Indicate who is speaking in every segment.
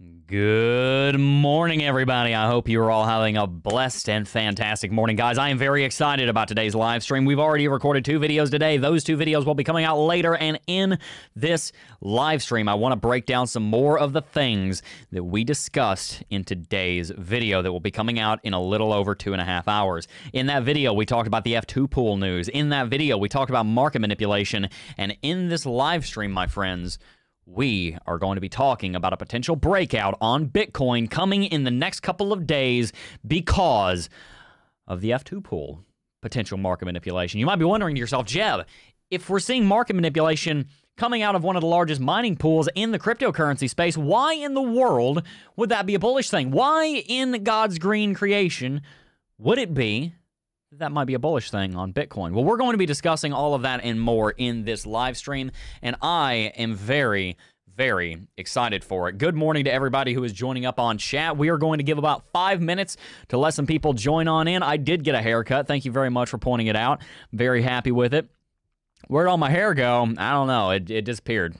Speaker 1: Good morning, everybody. I hope you are all having a blessed and fantastic morning, guys. I am very excited about today's live stream. We've already recorded two videos today. Those two videos will be coming out later. And in this live stream, I want to break down some more of the things that we discussed in today's video that will be coming out in a little over two and a half hours. In that video, we talked about the F2 pool news. In that video, we talked about market manipulation. And in this live stream, my friends, we are going to be talking about a potential breakout on Bitcoin coming in the next couple of days because of the F2 pool potential market manipulation. You might be wondering to yourself, Jeb, if we're seeing market manipulation coming out of one of the largest mining pools in the cryptocurrency space, why in the world would that be a bullish thing? Why in God's green creation would it be that might be a bullish thing on Bitcoin. Well, we're going to be discussing all of that and more in this live stream, and I am very, very excited for it. Good morning to everybody who is joining up on chat. We are going to give about five minutes to let some people join on in. I did get a haircut. Thank you very much for pointing it out. Very happy with it. Where'd all my hair go? I don't know. It, it disappeared.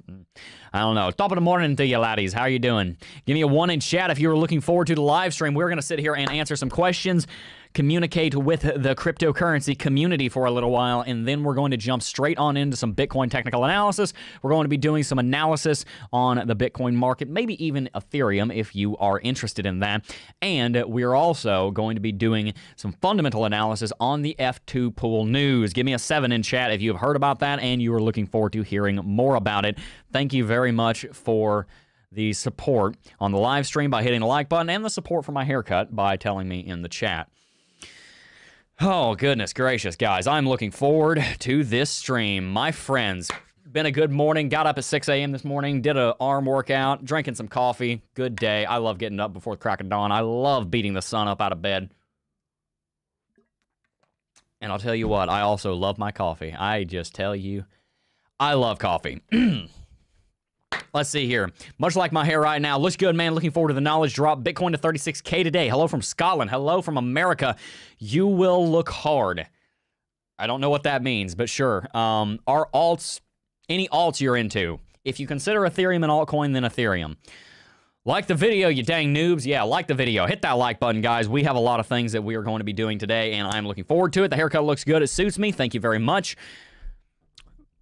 Speaker 1: I don't know. Top of the morning to you, laddies. How are you doing? Give me a one in chat if you were looking forward to the live stream. We're going to sit here and answer some questions communicate with the cryptocurrency community for a little while, and then we're going to jump straight on into some Bitcoin technical analysis. We're going to be doing some analysis on the Bitcoin market, maybe even Ethereum if you are interested in that. And we're also going to be doing some fundamental analysis on the F2 pool news. Give me a seven in chat if you've heard about that and you are looking forward to hearing more about it. Thank you very much for the support on the live stream by hitting the like button and the support for my haircut by telling me in the chat. Oh, goodness gracious, guys. I'm looking forward to this stream. My friends, been a good morning. Got up at 6 a.m. this morning, did an arm workout, drinking some coffee. Good day. I love getting up before the crack of dawn. I love beating the sun up out of bed. And I'll tell you what, I also love my coffee. I just tell you, I love coffee. Let's see here. Much like my hair right now. Looks good, man. Looking forward to the knowledge drop. Bitcoin to 36K today. Hello from Scotland. Hello from America. You will look hard. I don't know what that means, but sure. Um, are alts, any alts you're into? If you consider Ethereum an altcoin, then Ethereum. Like the video, you dang noobs. Yeah, like the video. Hit that like button, guys. We have a lot of things that we are going to be doing today, and I'm looking forward to it. The haircut looks good. It suits me. Thank you very much.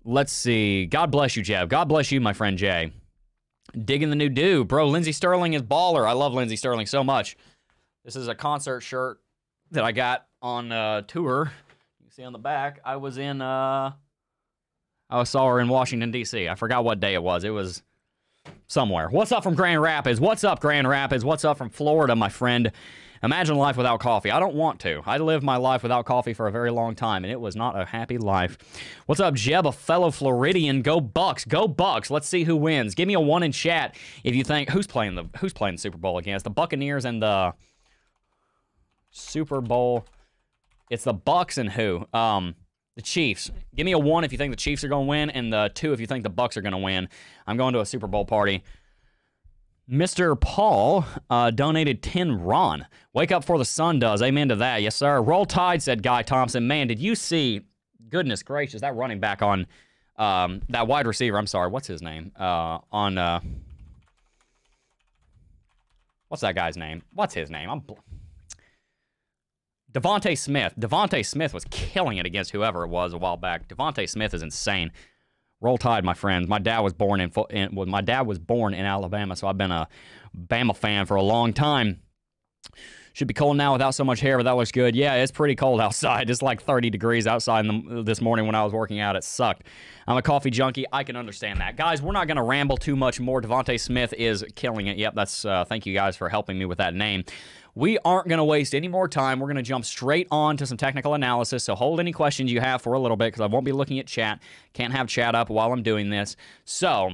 Speaker 1: Let's see. God bless you, Jeb. God bless you, my friend Jay. Digging the new do. Bro, Lindsey Stirling is baller. I love Lindsey Stirling so much. This is a concert shirt that I got on uh, tour. You can see on the back. I was in, uh, I saw her in Washington, D.C. I forgot what day it was. It was somewhere. What's up from Grand Rapids? What's up, Grand Rapids? What's up from Florida, my friend? Imagine life without coffee. I don't want to. I lived my life without coffee for a very long time, and it was not a happy life. What's up, Jeb? A fellow Floridian. Go Bucks. Go Bucks. Let's see who wins. Give me a one in chat if you think who's playing the who's playing the Super Bowl against the Buccaneers and the Super Bowl. It's the Bucks and who? Um, the Chiefs. Give me a one if you think the Chiefs are going to win, and the two if you think the Bucks are going to win. I'm going to a Super Bowl party. Mr. Paul uh, donated 10 Ron. Wake up before the sun does. Amen to that. Yes, sir. Roll Tide, said Guy Thompson. Man, did you see, goodness gracious, that running back on um, that wide receiver, I'm sorry, what's his name? Uh, on, uh, what's that guy's name? What's his name? I'm. DeVonta Smith. DeVonta Smith was killing it against whoever it was a while back. DeVonta Smith is insane. Roll Tide, my friends. My dad was born in, in well, my dad was born in Alabama, so I've been a Bama fan for a long time. Should be cold now without so much hair, but that looks good. Yeah, it's pretty cold outside. It's like 30 degrees outside the, this morning when I was working out. It sucked. I'm a coffee junkie. I can understand that. Guys, we're not going to ramble too much more. DeVonta Smith is killing it. Yep, that's uh, thank you guys for helping me with that name. We aren't going to waste any more time. We're going to jump straight on to some technical analysis. So hold any questions you have for a little bit because I won't be looking at chat. Can't have chat up while I'm doing this. So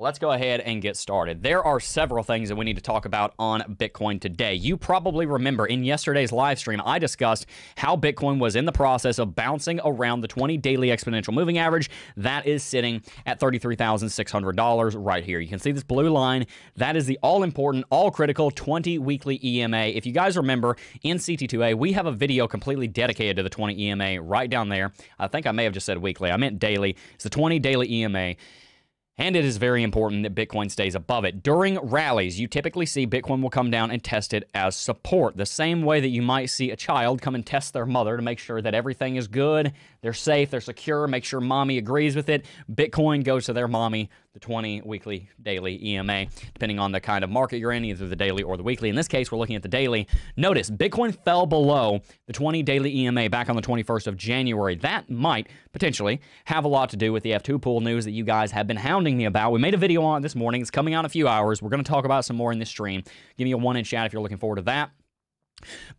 Speaker 1: let's go ahead and get started. There are several things that we need to talk about on Bitcoin today. You probably remember in yesterday's live stream, I discussed how Bitcoin was in the process of bouncing around the 20 daily exponential moving average. That is sitting at $33,600 right here. You can see this blue line. That is the all important, all critical 20 weekly EMA. If you guys remember in CT2A, we have a video completely dedicated to the 20 EMA right down there. I think I may have just said weekly. I meant daily. It's the 20 daily EMA. And it is very important that Bitcoin stays above it. During rallies, you typically see Bitcoin will come down and test it as support, the same way that you might see a child come and test their mother to make sure that everything is good, they're safe, they're secure, make sure mommy agrees with it. Bitcoin goes to their mommy, the 20 weekly, daily EMA, depending on the kind of market you're in, either the daily or the weekly. In this case, we're looking at the daily. Notice Bitcoin fell below the 20 daily EMA back on the 21st of January. That might potentially have a lot to do with the F2 pool news that you guys have been hounding me about. We made a video on it this morning. It's coming out in a few hours. We're going to talk about some more in this stream. Give me a one in chat if you're looking forward to that.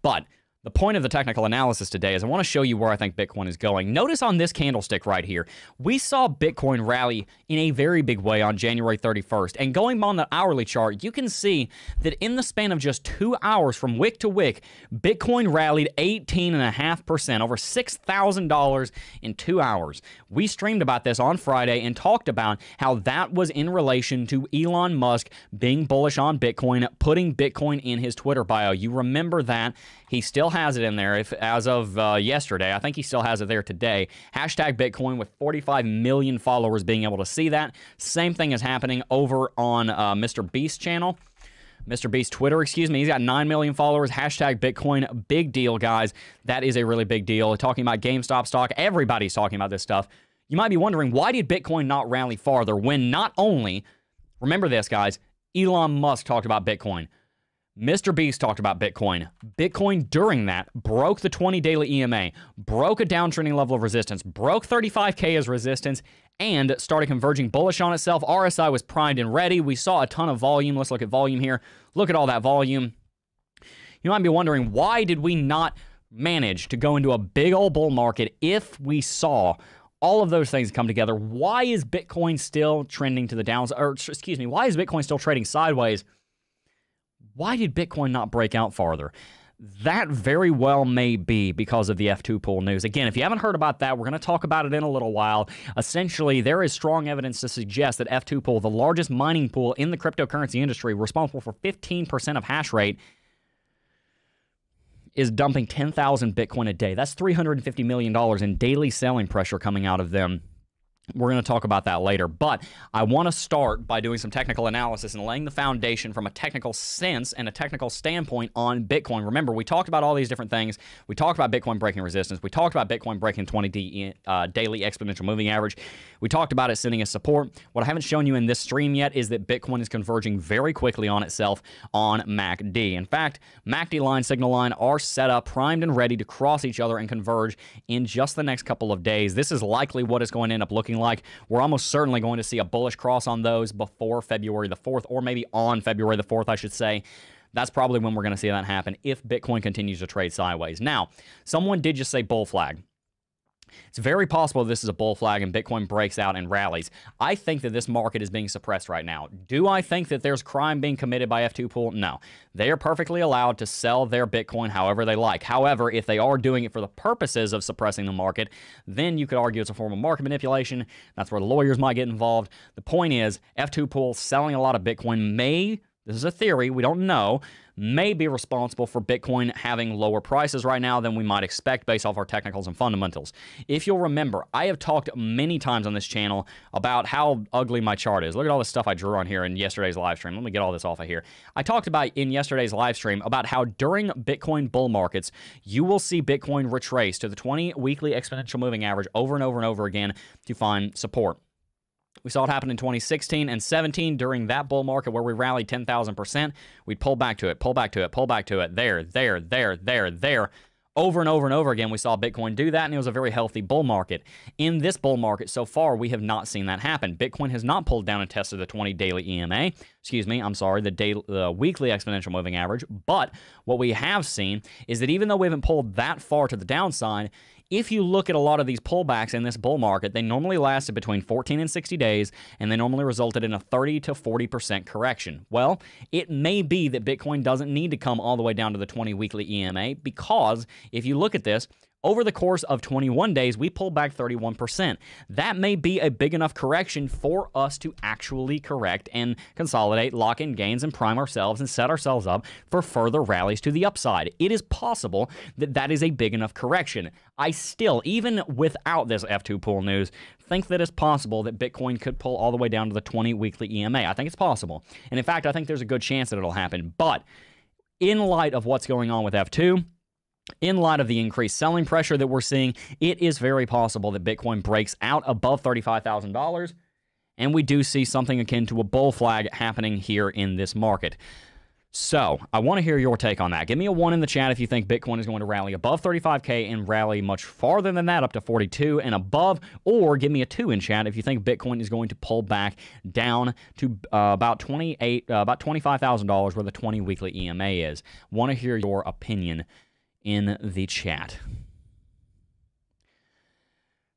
Speaker 1: But the point of the technical analysis today is I want to show you where I think Bitcoin is going. Notice on this candlestick right here, we saw Bitcoin rally in a very big way on January 31st. And going on the hourly chart, you can see that in the span of just two hours from wick to wick, Bitcoin rallied 18.5%, over $6,000 in two hours. We streamed about this on Friday and talked about how that was in relation to Elon Musk being bullish on Bitcoin, putting Bitcoin in his Twitter bio. You remember that. He still has it in there if, as of uh, yesterday. I think he still has it there today. Hashtag Bitcoin with 45 million followers being able to see that. Same thing is happening over on uh, Mr. Beast channel. Mr. Beast Twitter, excuse me. He's got 9 million followers. Hashtag Bitcoin. Big deal, guys. That is a really big deal. Talking about GameStop stock, everybody's talking about this stuff. You might be wondering, why did Bitcoin not rally farther when not only, remember this, guys, Elon Musk talked about Bitcoin. Mr. Beast talked about Bitcoin. Bitcoin during that broke the 20 daily EMA, broke a downtrending level of resistance, broke 35K as resistance, and started converging bullish on itself. RSI was primed and ready. We saw a ton of volume. Let's look at volume here. Look at all that volume. You might be wondering, why did we not manage to go into a big old bull market if we saw all of those things come together? Why is Bitcoin still trending to the downside? Or, excuse me, why is Bitcoin still trading sideways? Why did Bitcoin not break out farther? That very well may be because of the F2 pool news. Again, if you haven't heard about that, we're going to talk about it in a little while. Essentially, there is strong evidence to suggest that F2 pool, the largest mining pool in the cryptocurrency industry, responsible for 15% of hash rate, is dumping 10,000 Bitcoin a day. That's $350 million in daily selling pressure coming out of them we're going to talk about that later. But I want to start by doing some technical analysis and laying the foundation from a technical sense and a technical standpoint on Bitcoin. Remember, we talked about all these different things. We talked about Bitcoin breaking resistance. We talked about Bitcoin breaking 20 D, uh, daily exponential moving average. We talked about it sending a support. What I haven't shown you in this stream yet is that Bitcoin is converging very quickly on itself on MACD. In fact, MACD line, signal line are set up, primed and ready to cross each other and converge in just the next couple of days. This is likely what it's going to end up looking like. We're almost certainly going to see a bullish cross on those before February the 4th, or maybe on February the 4th, I should say. That's probably when we're going to see that happen if Bitcoin continues to trade sideways. Now, someone did just say bull flag. It's very possible this is a bull flag and Bitcoin breaks out and rallies. I think that this market is being suppressed right now. Do I think that there's crime being committed by F2 Pool? No. They are perfectly allowed to sell their Bitcoin however they like. However, if they are doing it for the purposes of suppressing the market, then you could argue it's a form of market manipulation. That's where the lawyers might get involved. The point is, F2 Pool selling a lot of Bitcoin may this is a theory, we don't know, may be responsible for Bitcoin having lower prices right now than we might expect based off our technicals and fundamentals. If you'll remember, I have talked many times on this channel about how ugly my chart is. Look at all the stuff I drew on here in yesterday's live stream. Let me get all this off of here. I talked about in yesterday's live stream about how during Bitcoin bull markets, you will see Bitcoin retrace to the 20 weekly exponential moving average over and over and over again to find support. We saw it happen in 2016 and 17 during that bull market where we rallied 10,000%. We'd pull back to it, pull back to it, pull back to it. There, there, there, there, there. Over and over and over again, we saw Bitcoin do that, and it was a very healthy bull market. In this bull market so far, we have not seen that happen. Bitcoin has not pulled down and tested the 20 daily EMA. Excuse me, I'm sorry, the, daily, the weekly exponential moving average. But what we have seen is that even though we haven't pulled that far to the downside, if you look at a lot of these pullbacks in this bull market, they normally lasted between 14 and 60 days, and they normally resulted in a 30 to 40% correction. Well, it may be that Bitcoin doesn't need to come all the way down to the 20 weekly EMA because if you look at this, Over the course of 21 days, we pulled back 31%. That may be a big enough correction for us to actually correct and consolidate, lock in gains, and prime ourselves and set ourselves up for further rallies to the upside. It is possible that that is a big enough correction. I still, even without this F2 pool news, think that it's possible that Bitcoin could pull all the way down to the 20 weekly EMA. I think it's possible. And in fact, I think there's a good chance that it'll happen. But in light of what's going on with F2, in light of the increased selling pressure that we're seeing, it is very possible that Bitcoin breaks out above $35,000 and we do see something akin to a bull flag happening here in this market. So, I want to hear your take on that. Give me a one in the chat if you think Bitcoin is going to rally above 35K and rally much farther than that, up to 42 and above, or give me a two in chat if you think Bitcoin is going to pull back down to uh, about 28, uh, about $25,000 where the 20 weekly EMA is. Want to hear your opinion in the chat.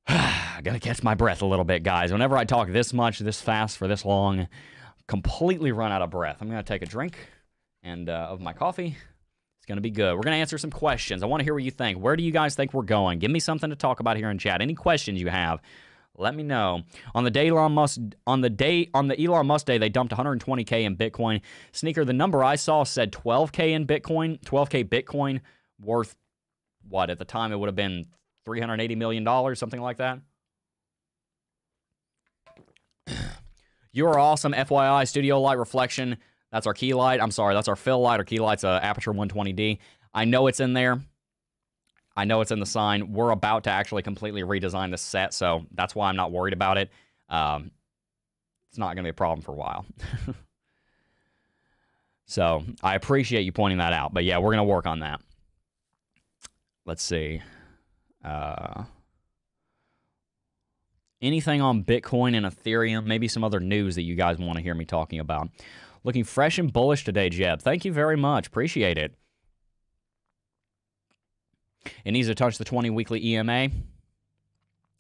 Speaker 1: I gotta catch my breath a little bit, guys. Whenever I talk this much, this fast, for this long, completely run out of breath. I'm gonna take a drink and uh, of my coffee. It's gonna be good. We're gonna answer some questions. I want to hear what you think. Where do you guys think we're going? Give me something to talk about here in chat. Any questions you have? Let me know. On the day Elon Musk on the day on the Elon Musk day, they dumped 120k in Bitcoin. Sneaker, the number I saw said 12k in Bitcoin, 12k Bitcoin worth what at the time it would have been 380 million dollars, something like that. You are awesome, FYI. Studio light reflection. That's our key light. I'm sorry, that's our fill light. Our key light's a Aputure 120D. I know it's in there. I know it's in the sign. We're about to actually completely redesign the set, so that's why I'm not worried about it. Um, it's not going to be a problem for a while. so I appreciate you pointing that out. But yeah, we're going to work on that. Let's see. Uh, anything on Bitcoin and Ethereum, maybe some other news that you guys want to hear me talking about. Looking fresh and bullish today, Jeb. Thank you very much. Appreciate it. It needs to touch the 20 weekly EMA.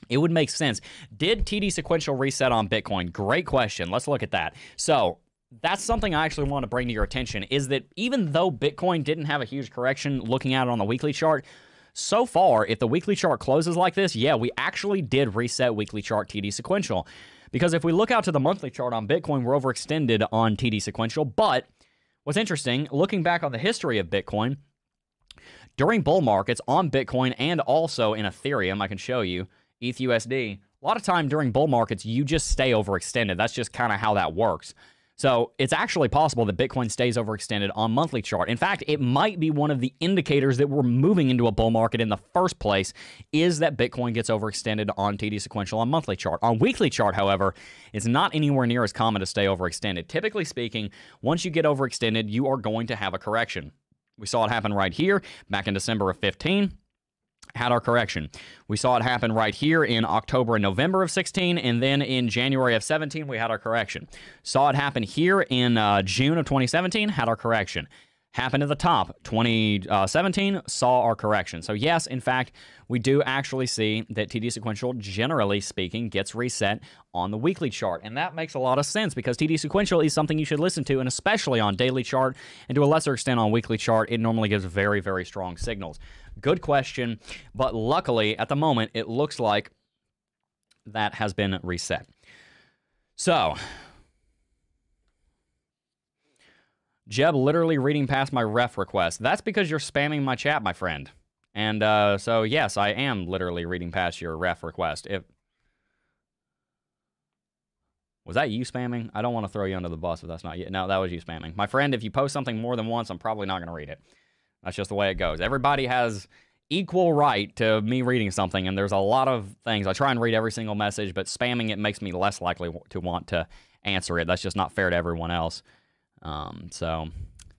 Speaker 1: It would make sense. Did TD sequential reset on Bitcoin? Great question. Let's look at that. So, that's something I actually want to bring to your attention is that even though Bitcoin didn't have a huge correction looking at it on the weekly chart, so far, if the weekly chart closes like this, yeah, we actually did reset weekly chart TD sequential. Because if we look out to the monthly chart on Bitcoin, we're overextended on TD sequential. But what's interesting, looking back on the history of Bitcoin, during bull markets on Bitcoin and also in Ethereum, I can show you, ETHUSD, a lot of time during bull markets, you just stay overextended. That's just kind of how that works. So it's actually possible that Bitcoin stays overextended on monthly chart. In fact, it might be one of the indicators that we're moving into a bull market in the first place is that Bitcoin gets overextended on TD sequential on monthly chart. On weekly chart, however, it's not anywhere near as common to stay overextended. Typically speaking, once you get overextended, you are going to have a correction. We saw it happen right here back in December of 15 had our correction. We saw it happen right here in October and November of 16, and then in January of 17, we had our correction. Saw it happen here in uh, June of 2017, had our correction. Happened at the top, 2017, saw our correction. So yes, in fact, we do actually see that TD sequential, generally speaking, gets reset on the weekly chart. And that makes a lot of sense because TD sequential is something you should listen to, and especially on daily chart, and to a lesser extent on weekly chart, it normally gives very, very strong signals. Good question. But luckily, at the moment, it looks like that has been reset. So, Jeb literally reading past my ref request. That's because you're spamming my chat, my friend. And uh, so, yes, I am literally reading past your ref request. If was that you spamming? I don't want to throw you under the bus if that's not you. No, that was you spamming. My friend, if you post something more than once, I'm probably not going to read it. That's just the way it goes. Everybody has equal right to me reading something, and there's a lot of things. I try and read every single message, but spamming it makes me less likely to want to answer it. That's just not fair to everyone else. Um, so,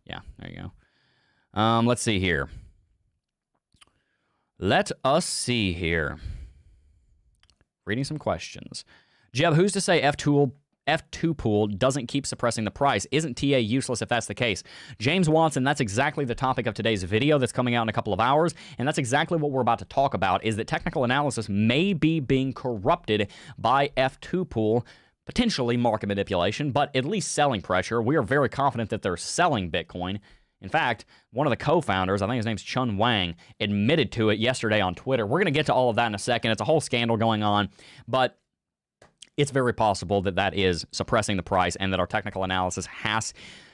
Speaker 1: yeah, there you go. Um, let's see here. Let us see here. Reading some questions. Jeb, who's to say F-Tool F2 pool doesn't keep suppressing the price. Isn't TA useless if that's the case? James Watson, that's exactly the topic of today's video that's coming out in a couple of hours, and that's exactly what we're about to talk about, is that technical analysis may be being corrupted by F2 pool, potentially market manipulation, but at least selling pressure. We are very confident that they're selling Bitcoin. In fact, one of the co-founders, I think his name's Chun Wang, admitted to it yesterday on Twitter. We're going to get to all of that in a second. It's a whole scandal going on, but it's very possible that that is suppressing the price and that our technical analysis has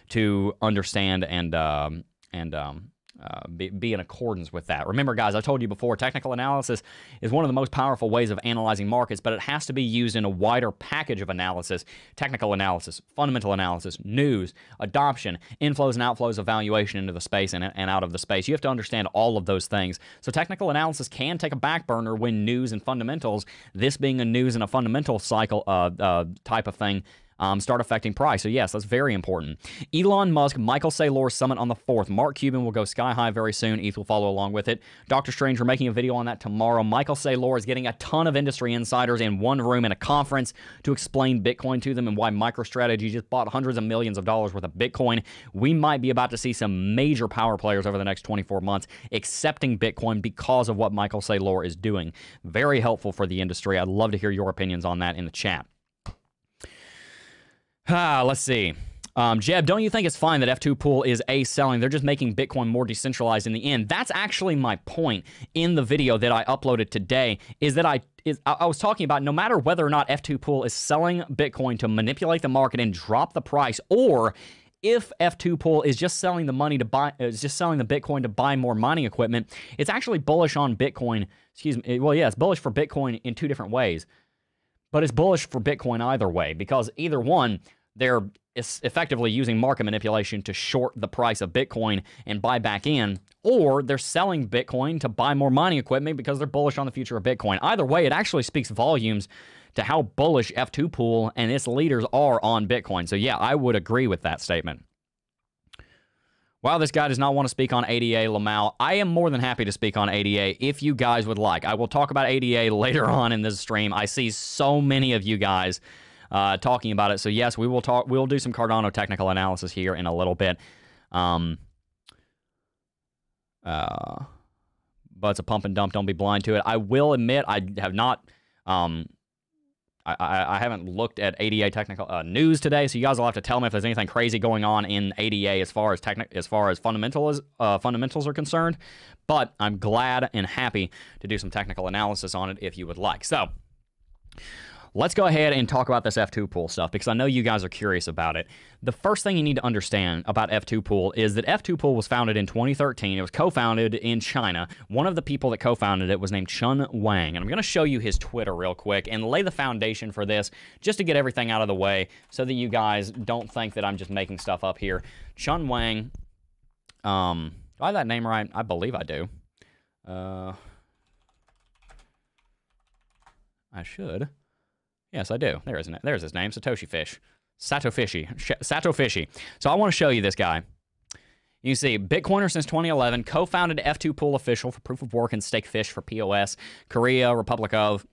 Speaker 1: to understand and um, and um, uh, be, be, in accordance with that. Remember, guys, I told you before, technical analysis is one of the most powerful ways of analyzing markets, but it has to be used in a wider package of analysis technical analysis, fundamental analysis, news, adoption, inflows and outflows of valuation into the space and, and out of the space. You have to understand all of those things. So, technical analysis can take a back burner when news and fundamentals, this being a news and a fundamental cycle uh, uh, type of thing, um, start affecting price. So, yes, that's very important. Elon Musk, Michael Saylor Summit on the 4th. Mark Cuban will go sky high very soon. ETH will follow along with it. Doctor Strange, we're making a video on that tomorrow. Michael Saylor is getting a ton of industry insiders in one room in a conference to explain Bitcoin to them and why MicroStrategy just bought hundreds of millions of dollars worth of Bitcoin. We might be about to see some major power players over the next 24 months accepting Bitcoin because of what Michael Saylor is doing. Very helpful for the industry. I'd love to hear your opinions on that in the chat. Ah, let's see. Um, Jeb, don't you think it's fine that F2 Pool is A selling? They're just making Bitcoin more decentralized in the end. That's actually my point in the video that I uploaded today. Is that I is I was talking about no matter whether or not F2 Pool is selling Bitcoin to manipulate the market and drop the price, or if F2 Pool is just selling the money to buy, is just selling the Bitcoin to buy more mining equipment, it's actually bullish on Bitcoin. Excuse me. Well, yeah, it's bullish for Bitcoin in two different ways, but it's bullish for Bitcoin either way because either one they're effectively using market manipulation to short the price of Bitcoin and buy back in, or they're selling Bitcoin to buy more mining equipment because they're bullish on the future of Bitcoin. Either way, it actually speaks volumes to how bullish F2 Pool and its leaders are on Bitcoin. So, yeah, I would agree with that statement. While this guy does not want to speak on ADA Lamau, I am more than happy to speak on ADA if you guys would like. I will talk about ADA later on in this stream. I see so many of you guys uh, talking about it. So yes, we will talk. We'll do some Cardano technical analysis here in a little bit. Um, uh, but it's a pump and dump. Don't be blind to it. I will admit I have not. Um, I, I, haven't looked at ADA technical uh, news today, so you guys will have to tell me if there's anything crazy going on in ADA as far as techni- as far as fundamentals uh, fundamentals are concerned. But I'm glad and happy to do some technical analysis on it if you would like. So. Let's go ahead and talk about this F2 pool stuff because I know you guys are curious about it. The first thing you need to understand about F2 pool is that F2 pool was founded in 2013. It was co-founded in China. One of the people that co-founded it was named Chun Wang. And I'm going to show you his Twitter real quick and lay the foundation for this just to get everything out of the way so that you guys don't think that I'm just making stuff up here. Chun Wang, um, do I have that name right? I believe I do. Uh, I should. Yes, I do. There isn't it. There's his name, Satoshi Fish. Sato Fishy. Sato Fishy. So I want to show you this guy. You see, Bitcoiner since 2011, co-founded F2 Pool official for proof of work and stake fish for POS, Korea, Republic of.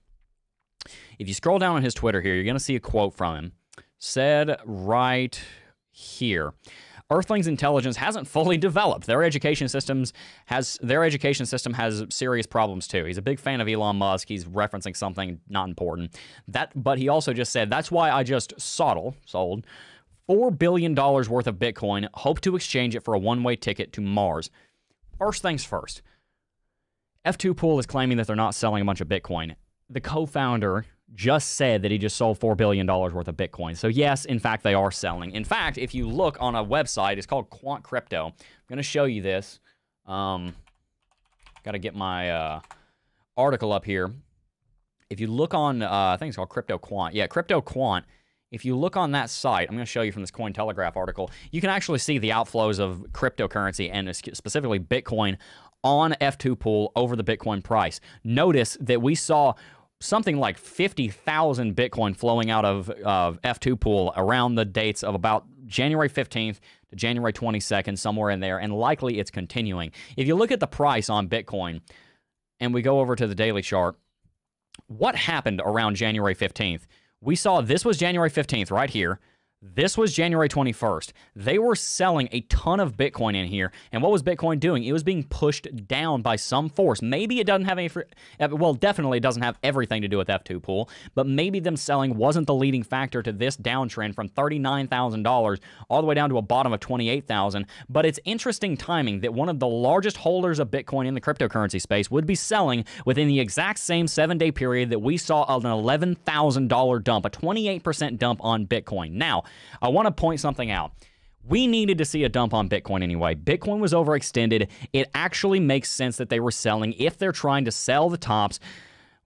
Speaker 1: If you scroll down on his Twitter here, you're going to see a quote from him. Said right here. Earthling's intelligence hasn't fully developed. Their education systems has their education system has serious problems too. He's a big fan of Elon Musk. He's referencing something not important. That, but he also just said that's why I just soddle sold four billion dollars worth of Bitcoin. Hope to exchange it for a one-way ticket to Mars. First things first. F2 Pool is claiming that they're not selling a bunch of Bitcoin. The co-founder just said that he just sold $4 billion worth of Bitcoin. So, yes, in fact, they are selling. In fact, if you look on a website, it's called Quant Crypto. I'm going to show you this. Um, Got to get my uh, article up here. If you look on, uh, I think it's called Crypto Quant. Yeah, Crypto Quant. If you look on that site, I'm going to show you from this Cointelegraph article, you can actually see the outflows of cryptocurrency and specifically Bitcoin on F2 pool over the Bitcoin price. Notice that we saw something like 50,000 Bitcoin flowing out of uh, F2 pool around the dates of about January 15th to January 22nd, somewhere in there, and likely it's continuing. If you look at the price on Bitcoin and we go over to the daily chart, what happened around January 15th? We saw this was January 15th right here. This was January 21st. They were selling a ton of Bitcoin in here. And what was Bitcoin doing? It was being pushed down by some force. Maybe it doesn't have any, uh, well, definitely it doesn't have everything to do with F2 pool, but maybe them selling wasn't the leading factor to this downtrend from $39,000 all the way down to a bottom of 28,000. But it's interesting timing that one of the largest holders of Bitcoin in the cryptocurrency space would be selling within the exact same seven day period that we saw an $11,000 dump, a 28% dump on Bitcoin. Now, I want to point something out. We needed to see a dump on Bitcoin anyway. Bitcoin was overextended. It actually makes sense that they were selling if they're trying to sell the tops.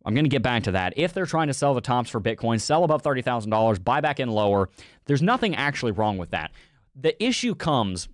Speaker 1: I'm going to get back to that. If they're trying to sell the tops for Bitcoin, sell above $30,000, buy back in lower, there's nothing actually wrong with that. The issue comes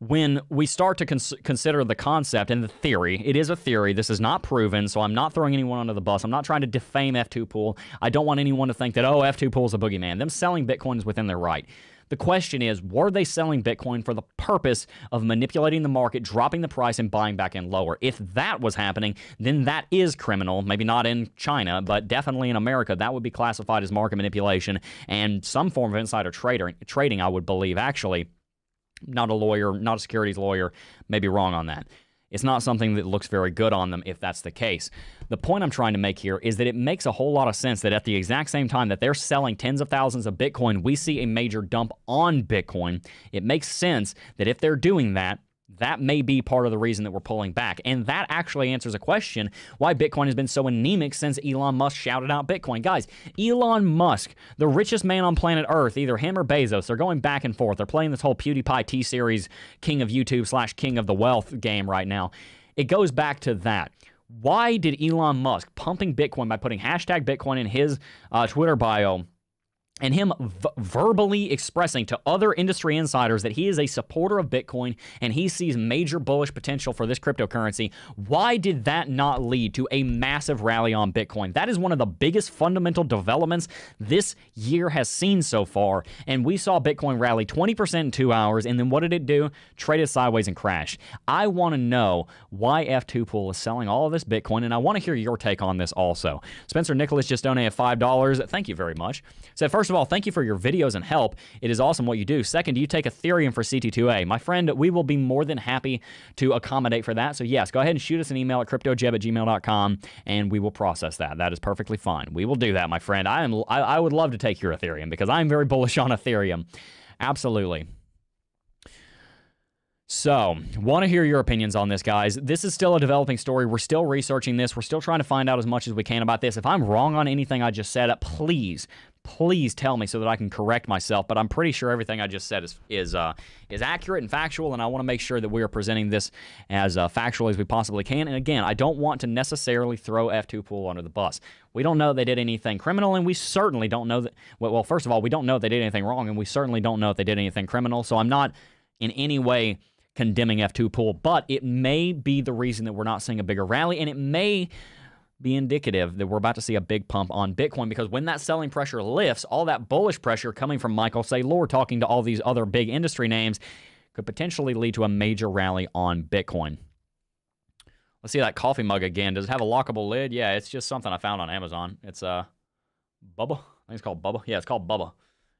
Speaker 1: when we start to cons- consider the concept and the theory, it is a theory. This is not proven, so I'm not throwing anyone under the bus. I'm not trying to defame F2 Pool. I don't want anyone to think that, oh, F2 Pool is a boogeyman. Them selling Bitcoin is within their right. The question is, were they selling Bitcoin for the purpose of manipulating the market, dropping the price, and buying back in lower? If that was happening, then that is criminal. Maybe not in China, but definitely in America. That would be classified as market manipulation and some form of insider trader, trading, I would believe, actually not a lawyer, not a securities lawyer, may be wrong on that. It's not something that looks very good on them if that's the case. The point I'm trying to make here is that it makes a whole lot of sense that at the exact same time that they're selling tens of thousands of Bitcoin, we see a major dump on Bitcoin. It makes sense that if they're doing that, that may be part of the reason that we're pulling back. And that actually answers a question why Bitcoin has been so anemic since Elon Musk shouted out Bitcoin. Guys, Elon Musk, the richest man on planet Earth, either him or Bezos, they're going back and forth. They're playing this whole PewDiePie T Series King of YouTube slash King of the Wealth game right now. It goes back to that. Why did Elon Musk pumping Bitcoin by putting hashtag Bitcoin in his uh, Twitter bio? And him verbally expressing to other industry insiders that he is a supporter of Bitcoin and he sees major bullish potential for this cryptocurrency. Why did that not lead to a massive rally on Bitcoin? That is one of the biggest fundamental developments this year has seen so far. And we saw Bitcoin rally 20% in two hours. And then what did it do? Traded sideways and crashed. I want to know why F2 Pool is selling all of this Bitcoin. And I want to hear your take on this also. Spencer Nicholas just donated $5. Thank you very much. Said, first First of all, thank you for your videos and help. It is awesome what you do. Second, do you take Ethereum for CT2A? My friend, we will be more than happy to accommodate for that. So, yes, go ahead and shoot us an email at cryptojebb at gmail.com and we will process that. That is perfectly fine. We will do that, my friend. I am I, I would love to take your Ethereum because I'm very bullish on Ethereum. Absolutely. So, want to hear your opinions on this, guys. This is still a developing story. We're still researching this. We're still trying to find out as much as we can about this. If I'm wrong on anything I just said, please, please tell me so that I can correct myself. But I'm pretty sure everything I just said is is uh, is accurate and factual, and I want to make sure that we are presenting this as uh, factual as we possibly can. And again, I don't want to necessarily throw F2 Pool under the bus. We don't know they did anything criminal, and we certainly don't know that. Well, first of all, we don't know they did anything wrong, and we certainly don't know if they did anything criminal. So I'm not in any way condemning F2 pool, but it may be the reason that we're not seeing a bigger rally, and it may be indicative that we're about to see a big pump on Bitcoin because when that selling pressure lifts, all that bullish pressure coming from Michael Saylor talking to all these other big industry names could potentially lead to a major rally on Bitcoin. Let's see that coffee mug again. Does it have a lockable lid? Yeah, it's just something I found on Amazon. It's a uh, Bubba. I think it's called Bubba. Yeah, it's called Bubba.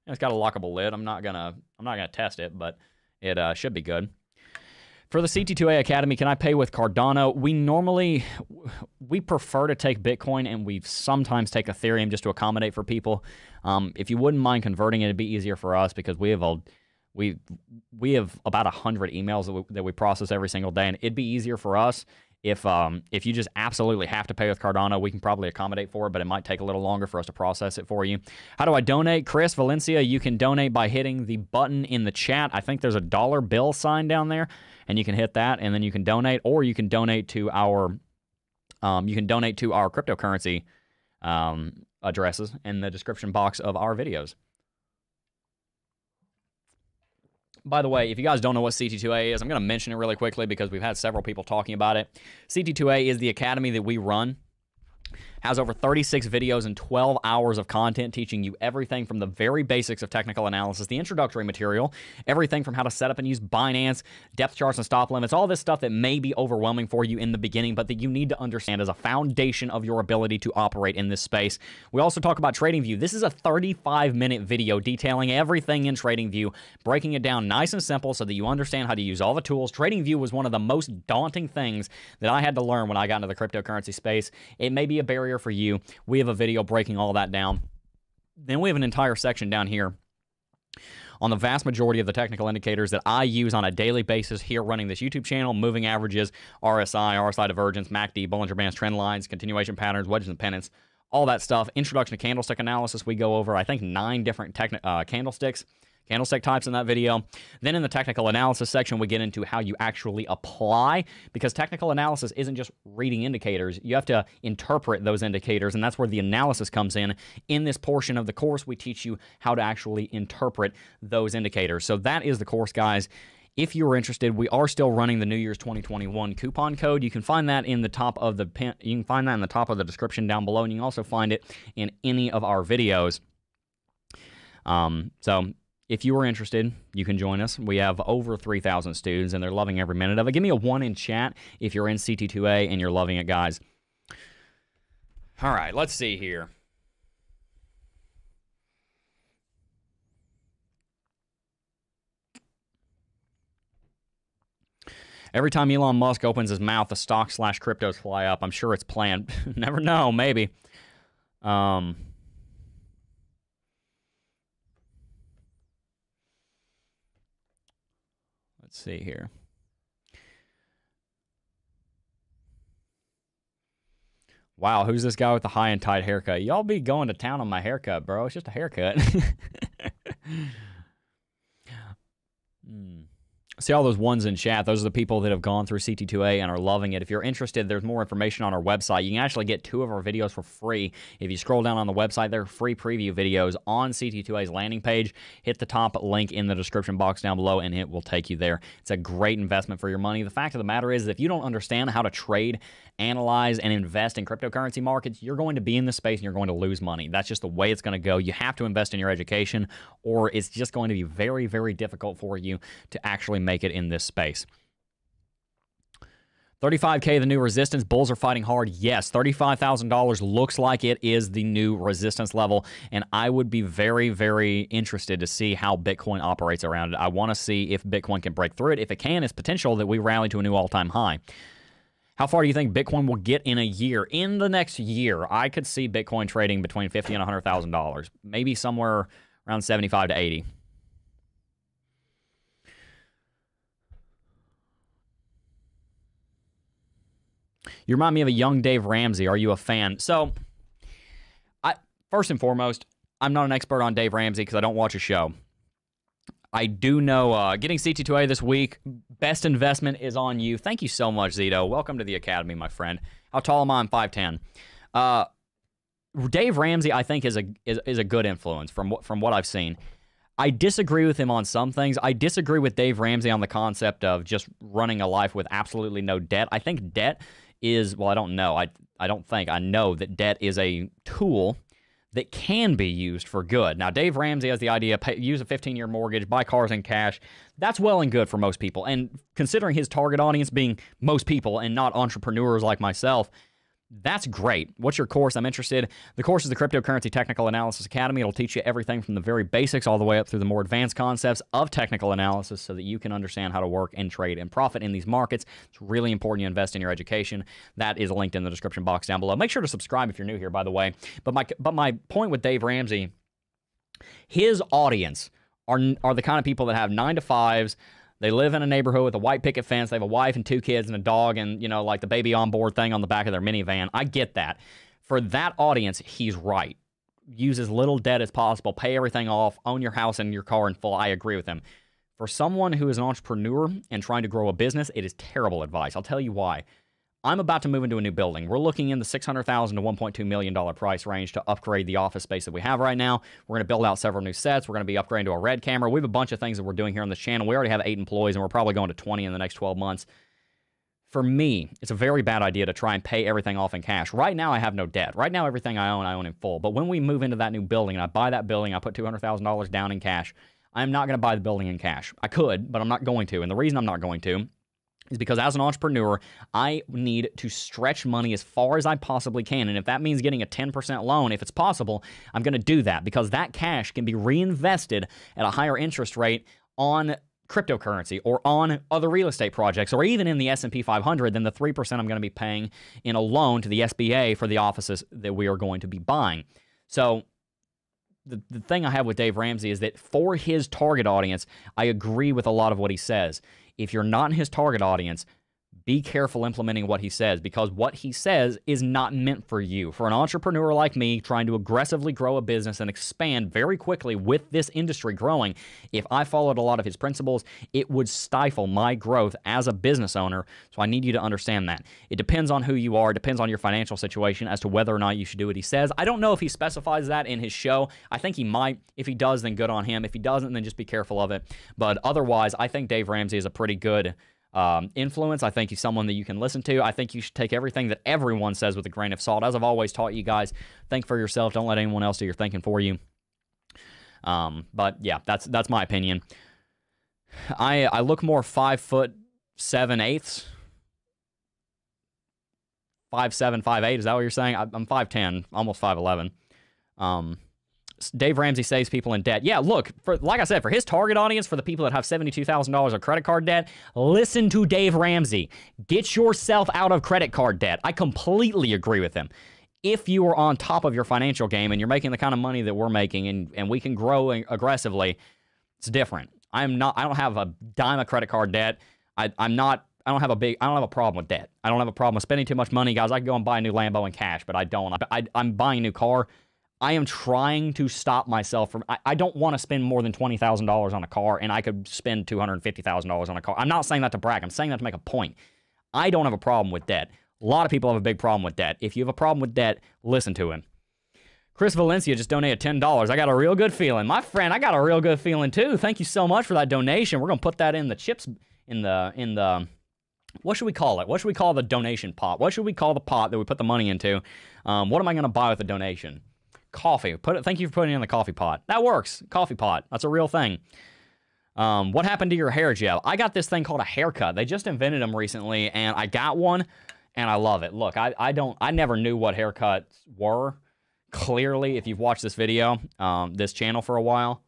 Speaker 1: It's got a lockable lid. I'm not gonna I'm not gonna test it, but it uh, should be good. For the CT2A Academy, can I pay with Cardano? We normally we prefer to take Bitcoin and we sometimes take Ethereum just to accommodate for people. Um, if you wouldn't mind converting it, it'd be easier for us because we have a we we have about hundred emails that we, that we process every single day, and it'd be easier for us if um, if you just absolutely have to pay with Cardano, we can probably accommodate for it, but it might take a little longer for us to process it for you. How do I donate? Chris Valencia, you can donate by hitting the button in the chat. I think there's a dollar bill sign down there and you can hit that, and then you can donate, or you can donate to our um, you can donate to our cryptocurrency um, addresses in the description box of our videos. By the way, if you guys don't know what CT2A is, I'm going to mention it really quickly because we've had several people talking about it. CT2A is the academy that we run has over 36 videos and 12 hours of content teaching you everything from the very basics of technical analysis, the introductory material, everything from how to set up and use Binance, depth charts and stop limits, all this stuff that may be overwhelming for you in the beginning, but that you need to understand as a foundation of your ability to operate in this space. We also talk about TradingView. This is a 35 minute video detailing everything in TradingView, breaking it down nice and simple so that you understand how to use all the tools. TradingView was one of the most daunting things that I had to learn when I got into the cryptocurrency space. It may be a barrier for you. We have a video breaking all that down. Then we have an entire section down here on the vast majority of the technical indicators that I use on a daily basis here running this YouTube channel, moving averages, RSI, RSI divergence, MACD, Bollinger Bands, trend lines, continuation patterns, wedges and pennants, all that stuff. Introduction to candlestick analysis, we go over, I think, nine different uh, candlesticks candlestick types in that video. Then in the technical analysis section, we get into how you actually apply because technical analysis isn't just reading indicators. You have to interpret those indicators, and that's where the analysis comes in. In this portion of the course, we teach you how to actually interpret those indicators. So that is the course, guys. If you are interested, we are still running the New Year's 2021 coupon code. You can find that in the top of the you can find that in the top of the description down below, and you can also find it in any of our videos. Um, so if you are interested, you can join us. We have over 3,000 students, and they're loving every minute of it. Give me a one in chat if you're in CT2A and you're loving it, guys. All right, let's see here. Every time Elon Musk opens his mouth, the stock slash cryptos fly up. I'm sure it's planned. Never know, maybe. Um, let's see here. Wow, who's this guy with the high and tight haircut? Y'all be going to town on my haircut, bro. It's just a haircut. see all those ones in chat. Those are the people that have gone through CT2A and are loving it. If you're interested, there's more information on our website. You can actually get two of our videos for free. If you scroll down on the website, there are free preview videos on CT2A's landing page. Hit the top link in the description box down below, and it will take you there. It's a great investment for your money. The fact of the matter is, if you don't understand how to trade, analyze, and invest in cryptocurrency markets, you're going to be in this space and you're going to lose money. That's just the way it's going to go. You have to invest in your education, or it's just going to be very, very difficult for you to actually make it in this space. 35K, the new resistance. Bulls are fighting hard. Yes, $35,000 looks like it is the new resistance level. And I would be very, very interested to see how Bitcoin operates around it. I want to see if Bitcoin can break through it. If it can, it's potential that we rally to a new all time high. How far do you think Bitcoin will get in a year? In the next year, I could see Bitcoin trading between fifty and hundred thousand dollars, maybe somewhere around seventy-five to eighty. You remind me of a young Dave Ramsey. Are you a fan? So, I first and foremost, I'm not an expert on Dave Ramsey because I don't watch a show. I do know uh, getting CT2A this week. Best investment is on you. Thank you so much, Zito. Welcome to the academy, my friend. How tall am I? I'm 5'10. Uh, Dave Ramsey, I think, is a is, is a good influence from from what I've seen. I disagree with him on some things. I disagree with Dave Ramsey on the concept of just running a life with absolutely no debt. I think debt is well, I don't know. I I don't think I know that debt is a tool that can be used for good. Now, Dave Ramsey has the idea pay, use a 15 year mortgage, buy cars in cash. That's well and good for most people. And considering his target audience being most people and not entrepreneurs like myself, that's great. What's your course? I'm interested. The course is the Cryptocurrency Technical Analysis Academy. It'll teach you everything from the very basics all the way up through the more advanced concepts of technical analysis so that you can understand how to work and trade and profit in these markets. It's really important you invest in your education. That is linked in the description box down below. Make sure to subscribe if you're new here, by the way. But my but my point with Dave Ramsey, his audience are are the kind of people that have 9 to 5s they live in a neighborhood with a white picket fence. They have a wife and two kids and a dog and, you know, like the baby on board thing on the back of their minivan. I get that. For that audience, he's right. Use as little debt as possible, pay everything off, own your house and your car in full. I agree with him. For someone who is an entrepreneur and trying to grow a business, it is terrible advice. I'll tell you why. I'm about to move into a new building. We're looking in the $600,000 to $1.2 million price range to upgrade the office space that we have right now. We're going to build out several new sets. We're going to be upgrading to a red camera. We have a bunch of things that we're doing here on this channel. We already have eight employees, and we're probably going to 20 in the next 12 months. for me, it's a very bad idea to try and pay everything off in cash. Right now, I have no debt. Right now, everything I own, I own in full. But when we move into that new building and I buy that building, I put $200,000 down in cash. I'm not going to buy the building in cash. I could, but I'm not going to. And the reason I'm not going to is because as an entrepreneur, I need to stretch money as far as I possibly can. And if that means getting a 10% loan, if it's possible, I'm going to do that because that cash can be reinvested at a higher interest rate on cryptocurrency or on other real estate projects or even in the S&P 500 than the 3% I'm going to be paying in a loan to the SBA for the offices that we are going to be buying. So the, the thing I have with Dave Ramsey is that for his target audience, I agree with a lot of what he says. If you're not in his target audience, be careful implementing what he says because what he says is not meant for you. For an entrepreneur like me trying to aggressively grow a business and expand very quickly with this industry growing, if I followed a lot of his principles, it would stifle my growth as a business owner. So I need you to understand that. It depends on who you are, it depends on your financial situation as to whether or not you should do what he says. I don't know if he specifies that in his show. I think he might. If he does, then good on him. If he doesn't, then just be careful of it. But otherwise, I think Dave Ramsey is a pretty good um, influence. I think he's someone that you can listen to. I think you should take everything that everyone says with a grain of salt. As I've always taught you guys, think for yourself. Don't let anyone else do your thinking for you. Um, but yeah, that's that's my opinion. I I look more five foot seven eighths. Five seven, five eight. Is that what you're saying? I, I'm five ten, almost five eleven. Um, Dave Ramsey saves people in debt. Yeah, look, for like I said, for his target audience, for the people that have $72,000 of credit card debt, listen to Dave Ramsey. Get yourself out of credit card debt. I completely agree with him. If you are on top of your financial game and you're making the kind of money that we're making and, and we can grow aggressively, it's different. I'm not I don't have a dime of credit card debt. I, I'm not I don't have a big I don't have a problem with debt. I don't have a problem with spending too much money, guys. I can go and buy a new Lambo in cash, but I don't. I, I, I'm buying a new car I am trying to stop myself from. I, I don't want to spend more than twenty thousand dollars on a car, and I could spend two hundred fifty thousand dollars on a car. I'm not saying that to brag. I'm saying that to make a point. I don't have a problem with debt. A lot of people have a big problem with debt. If you have a problem with debt, listen to him. Chris Valencia just donated ten dollars. I got a real good feeling, my friend. I got a real good feeling too. Thank you so much for that donation. We're gonna put that in the chips in the in the what should we call it? What should we call the donation pot? What should we call the pot that we put the money into? Um, what am I going to buy with the donation? Coffee. Put it. Thank you for putting it in the coffee pot. That works. Coffee pot. That's a real thing. Um, what happened to your hair gel? I got this thing called a haircut. They just invented them recently, and I got one, and I love it. Look, I, I don't. I never knew what haircuts were. Clearly, if you've watched this video, um, this channel for a while,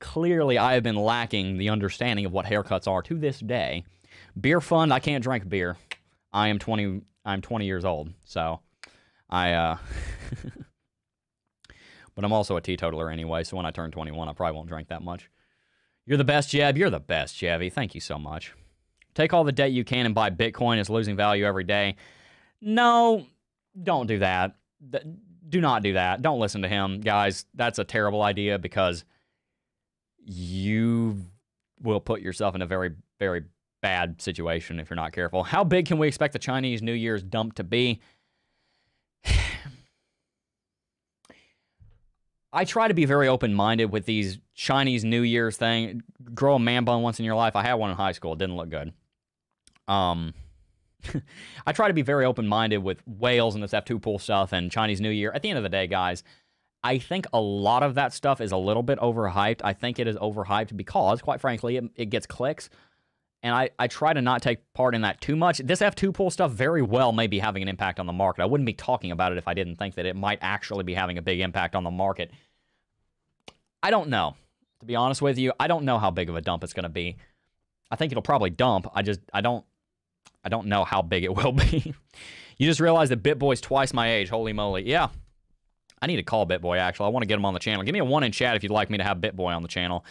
Speaker 1: clearly I have been lacking the understanding of what haircuts are to this day. Beer fund. I can't drink beer. I am 20. I'm 20 years old, so I, uh, but I'm also a teetotaler anyway, so when I turn 21, I probably won't drink that much. You're the best, Jebb. You're the best, Chevy. Thank you so much. Take all the debt you can and buy Bitcoin. It's losing value every day. No, don't do that. Do not do that. Don't listen to him, guys. That's a terrible idea because you will put yourself in a very, very bad situation if you're not careful. How big can we expect the Chinese New Year's dump to be? I try to be very open minded with these Chinese New Year's thing. Grow a man bun once in your life. I had one in high school. It didn't look good. Um, I try to be very open minded with whales and this F2 pool stuff and Chinese New Year. At the end of the day, guys, I think a lot of that stuff is a little bit overhyped. I think it is overhyped because, quite frankly, it, it gets clicks and I, I try to not take part in that too much. This F2 pool stuff very well may be having an impact on the market. I wouldn't be talking about it if I didn't think that it might actually be having a big impact on the market. I don't know. To be honest with you, I don't know how big of a dump it's going to be. I think it'll probably dump. I just I don't I don't know how big it will be. you just realized that BitBoy's twice my age. Holy moly. Yeah. I need to call BitBoy actually. I want to get him on the channel. Give me a one in chat if you'd like me to have BitBoy on the channel.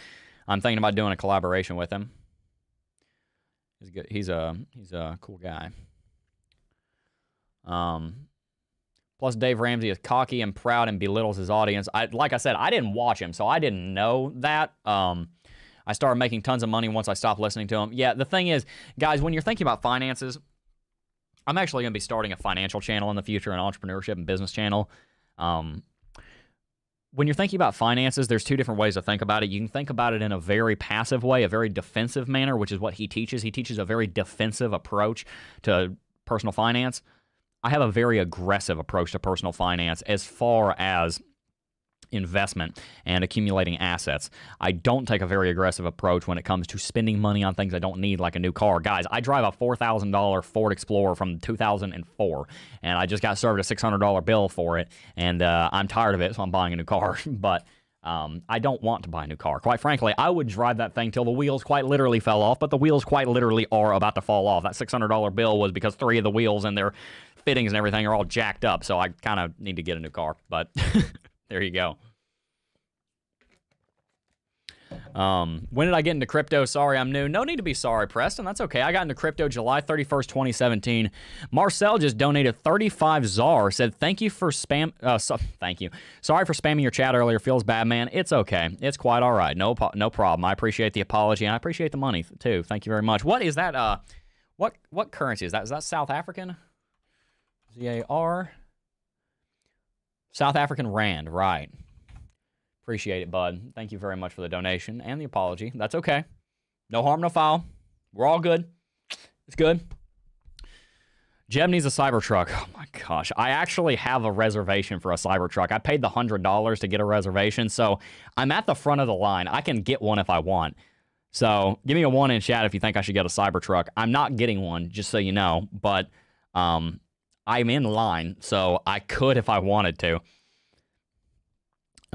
Speaker 1: I'm thinking about doing a collaboration with him. He's good. He's a he's a cool guy. Um, plus Dave Ramsey is cocky and proud and belittles his audience. I like I said, I didn't watch him, so I didn't know that. Um, I started making tons of money once I stopped listening to him. Yeah, the thing is, guys, when you're thinking about finances, I'm actually going to be starting a financial channel in the future, an entrepreneurship and business channel. Um, when you're thinking about finances, there's two different ways to think about it. You can think about it in a very passive way, a very defensive manner, which is what he teaches. He teaches a very defensive approach to personal finance. I have a very aggressive approach to personal finance as far as investment and accumulating assets. I don't take a very aggressive approach when it comes to spending money on things I don't need, like a new car. Guys, I drive a $4,000 Ford Explorer from 2004, and I just got served a $600 bill for it, and uh, I'm tired of it, so I'm buying a new car. but um, I don't want to buy a new car. Quite frankly, I would drive that thing till the wheels quite literally fell off, but the wheels quite literally are about to fall off. That $600 bill was because three of the wheels and their fittings and everything are all jacked up, so I kind of need to get a new car. But there you go. Um, when did I get into crypto? Sorry, I'm new. No need to be sorry, Preston. That's okay. I got into crypto July 31st, 2017. Marcel just donated 35 ZAR. Said, thank you for spam. Uh, so, thank you. Sorry for spamming your chat earlier. Feels bad, man. It's okay. It's quite all right. No, no problem. I appreciate the apology and I appreciate the money too. Thank you very much. What is that? Uh, what what currency is that? Is that South African? Z A R. South African Rand, right. Appreciate it, bud. Thank you very much for the donation and the apology. That's okay. No harm, no foul. We're all good. It's good. Jebb needs a Cybertruck. Oh my gosh. I actually have a reservation for a Cybertruck. I paid the $100 to get a reservation, so I'm at the front of the line. I can get one if I want. So give me a one in chat if you think I should get a Cybertruck. I'm not getting one, just so you know, but um, I'm in line, so I could if I wanted to.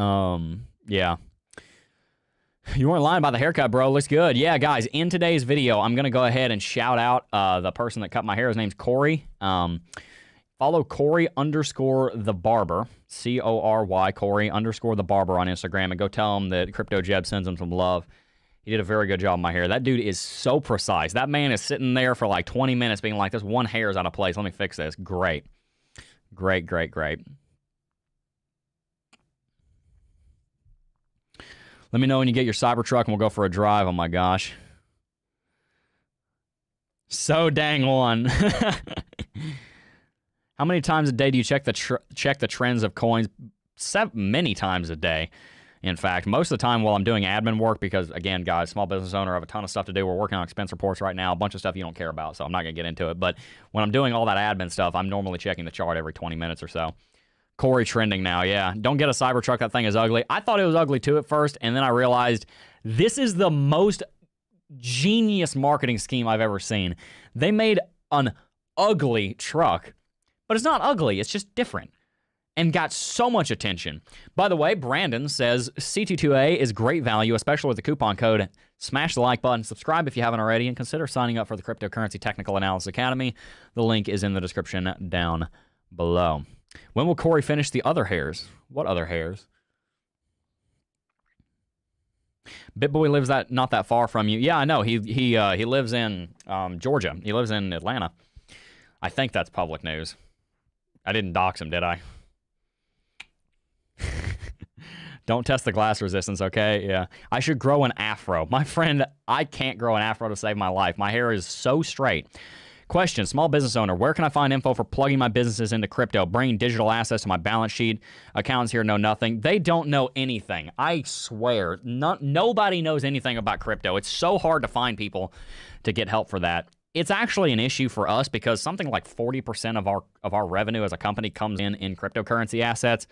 Speaker 1: Um, yeah. You weren't lying about the haircut, bro. Looks good. Yeah, guys, in today's video, I'm going to go ahead and shout out uh, the person that cut my hair. His name's Corey. Um, follow Corey underscore the barber, C O R Y, Corey underscore the barber on Instagram, and go tell him that Crypto Jebb sends him some love. He did a very good job on my hair. That dude is so precise. That man is sitting there for like 20 minutes being like, this one hair is out of place. Let me fix this. Great. Great, great, great. Let me know when you get your Cybertruck and we'll go for a drive. Oh my gosh. So dang one. How many times a day do you check the check the trends of coins? Seven, many times a day. In fact, most of the time while I'm doing admin work, because again, guys, small business owner, I have a ton of stuff to do. We're working on expense reports right now, a bunch of stuff you don't care about, so I'm not gonna get into it. But when I'm doing all that admin stuff, I'm normally checking the chart every 20 minutes or so. Corey trending now, yeah. Don't get a Cybertruck. That thing is ugly. I thought it was ugly too at first, and then I realized this is the most genius marketing scheme I've ever seen. They made an ugly truck, but it's not ugly, it's just different. And got so much attention. By the way, Brandon says CT2A is great value, especially with the coupon code. Smash the like button, subscribe if you haven't already, and consider signing up for the Cryptocurrency Technical Analysis Academy. The link is in the description down below. When will Corey finish the other hairs? What other hairs? BitBoy lives that not that far from you. Yeah, I know. He he uh, he lives in um, Georgia. He lives in Atlanta. I think that's public news. I didn't dox him, did I? Don't test the glass resistance, okay? Yeah. I should grow an afro. My friend, I can't grow an afro to save my life. My hair is so straight. Question Small business owner, where can I find info for plugging my businesses into crypto, bringing digital assets to my balance sheet? Accountants here know nothing. They don't know anything. I swear. No, nobody knows anything about crypto. It's so hard to find people to get help for that. It's actually an issue for us because something like 40% of our of our revenue as a company comes in in cryptocurrency assets.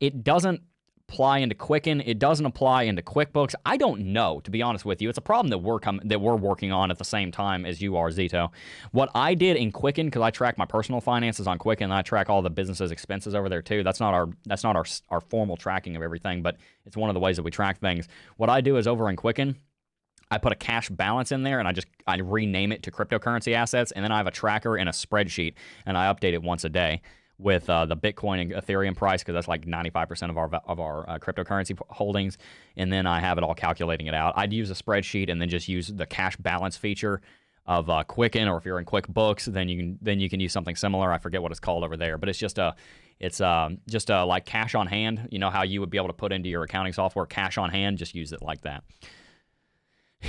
Speaker 1: It doesn't apply into Quicken. It doesn't apply into QuickBooks. I don't know, to be honest with you. It's a problem that we're com- that we're working on at the same time as you are, Zito. What I did in Quicken, because I track my personal finances on Quicken, and I track all the business's expenses over there too. That's not our that's not our our formal tracking of everything, but it's one of the ways that we track things. What I do is over in Quicken. I put a cash balance in there and I just I rename it to cryptocurrency assets and then I have a tracker and a spreadsheet and I update it once a day with uh, the Bitcoin and Ethereum price because that's like 95% of our of our uh, cryptocurrency holdings, and then I have it all calculating it out. I'd use a spreadsheet and then just use the cash balance feature of uh, Quicken, or if you're in QuickBooks, then you can then you can use something similar. I forget what it's called over there, but it's just a it's um, just a, like cash on hand. You know how you would be able to put into your accounting software cash on hand. Just use it like that.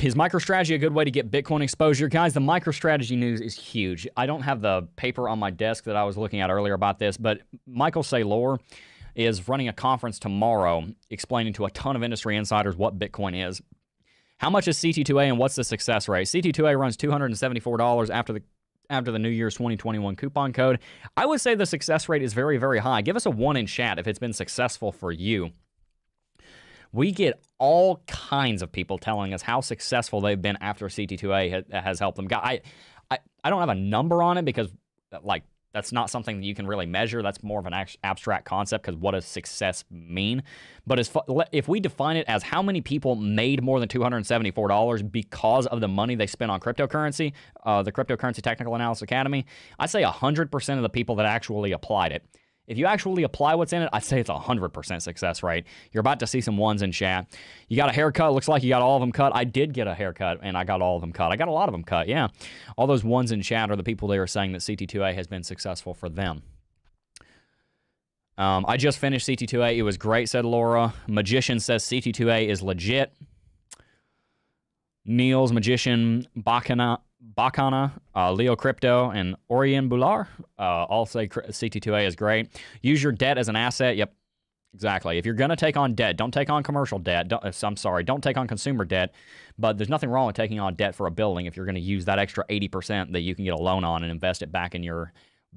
Speaker 1: Is MicroStrategy a good way to get Bitcoin exposure? Guys, the MicroStrategy news is huge. I don't have the paper on my desk that I was looking at earlier about this, but Michael Saylor is running a conference tomorrow explaining to a ton of industry insiders what Bitcoin is. How much is CT2A and what's the success rate? CT2A runs $274 after the after the New Year's 2021 coupon code. I would say the success rate is very, very high. Give us a one in chat if it's been successful for you. We get all kinds of people telling us how successful they've been after CT2A has helped them. I, I, I don't have a number on it because, like, that's not something that you can really measure. That's more of an abstract concept because what does success mean? But as if we define it as how many people made more than $274 because of the money they spent on cryptocurrency, uh, the Cryptocurrency Technical Analysis Academy, I'd say 100% of the people that actually applied it. If you actually apply what's in it, I'd say it's a 100% success rate. You're about to see some ones in chat. You got a haircut. Looks like you got all of them cut. I did get a haircut, and I got all of them cut. I got a lot of them cut, yeah. All those ones in chat are the people they are saying that CT2A has been successful for them. Um, I just finished CT2A. It was great, said Laura. Magician says CT2A is legit. Niels, Magician, Bacana, Bacana, uh, Leo Crypto, and Orion Bular uh, all say CT2A is great. Use your debt as an asset. Yep, exactly. If you're going to take on debt, don't take on commercial debt. Don't, uh, I'm sorry, don't take on consumer debt. But there's nothing wrong with taking on debt for a building if you're going to use that extra 80% that you can get a loan on and invest it back in your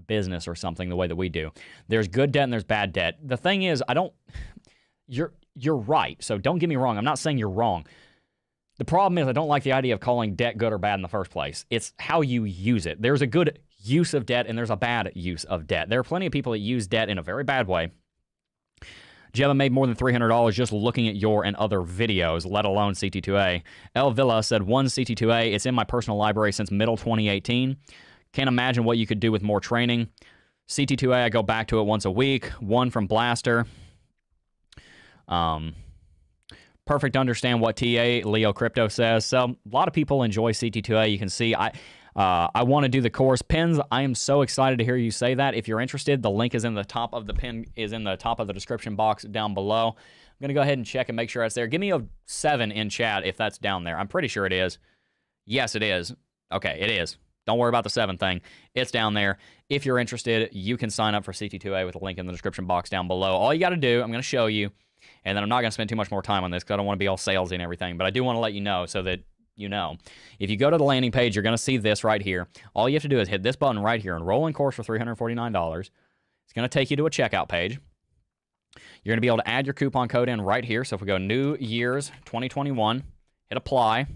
Speaker 1: business or something the way that we do. There's good debt and there's bad debt. The thing is, I don't. You're you're right. So don't get me wrong. I'm not saying you're wrong. The problem is, I don't like the idea of calling debt good or bad in the first place. It's how you use it. There's a good use of debt and there's a bad use of debt. There are plenty of people that use debt in a very bad way. Jeva made more than $300 just looking at your and other videos, let alone CT2A. El Villa said, one CT2A, it's in my personal library since middle 2018. Can't imagine what you could do with more training. CT2A, I go back to it once a week. One from Blaster. Um, perfect understand what TA Leo Crypto says. So a lot of people enjoy CT2A. You can see I. Uh, I want to do the course pins. I am so excited to hear you say that. If you're interested, the link is in the top of the pin is in the top of the description box down below. I'm gonna go ahead and check and make sure it's there. Give me a seven in chat if that's down there. I'm pretty sure it is. Yes, it is. Okay, it is. Don't worry about the seven thing. It's down there. If you're interested, you can sign up for CT2A with a link in the description box down below. All you got to do, I'm going to show you and then I'm not going to spend too much more time on this because I don't want to be all salesy and everything. But I do want to let you know so that you know. If you go to the landing page, you're going to see this right here. All you have to do is hit this button right here, enroll in course for $349. It's going to take you to a checkout page. You're going to be able to add your coupon code in right here. So if we go New Year's 2021, hit apply.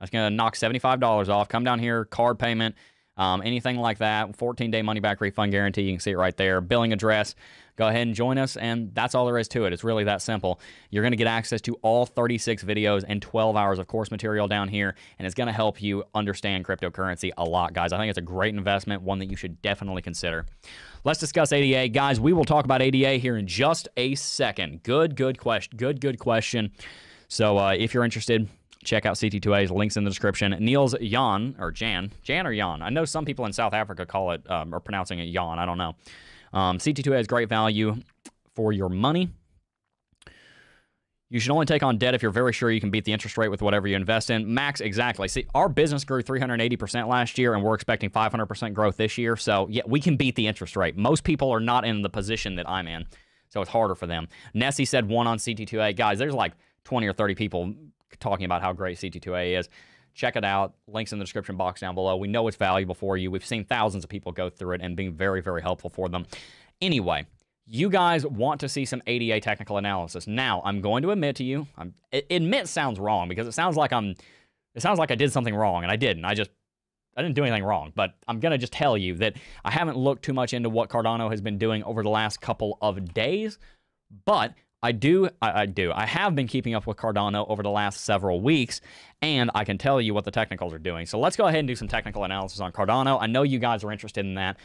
Speaker 1: That's going to knock $75 off. Come down here, card payment, um, anything like that. 14 day money back refund guarantee. You can see it right there. Billing address. Go ahead and join us, and that's all there is to it. It's really that simple. You're going to get access to all 36 videos and 12 hours of course material down here, and it's going to help you understand cryptocurrency a lot, guys. I think it's a great investment, one that you should definitely consider. Let's discuss ADA. Guys, we will talk about ADA here in just a second. Good, good question. Good, good question. So uh, if you're interested, check out CT2A's links in the description. Niels Jan, or Jan, Jan or Jan. I know some people in South Africa call it, um, or pronouncing it Jan. I don't know. Um, CT2A has great value for your money. You should only take on debt if you're very sure you can beat the interest rate with whatever you invest in. Max, exactly. See, our business grew 380% last year, and we're expecting 500% growth this year. So, yeah, we can beat the interest rate. Most people are not in the position that I'm in, so it's harder for them. Nessie said one on CT2A. Guys, there's like 20 or 30 people talking about how great CT2A is. Check it out. Links in the description box down below. We know it's valuable for you. We've seen thousands of people go through it and being very, very helpful for them. Anyway, you guys want to see some ADA technical analysis. Now, I'm going to admit to you, I'm, admit sounds wrong because it sounds like I'm, it sounds like I did something wrong and I didn't. I just, I didn't do anything wrong, but I'm going to just tell you that I haven't looked too much into what Cardano has been doing over the last couple of days, but I do, I, I, do. I have been keeping up with Cardano over the last several weeks, and I can tell you what the technicals are doing. So let's go ahead and do some technical analysis on Cardano. I know you guys are interested in that.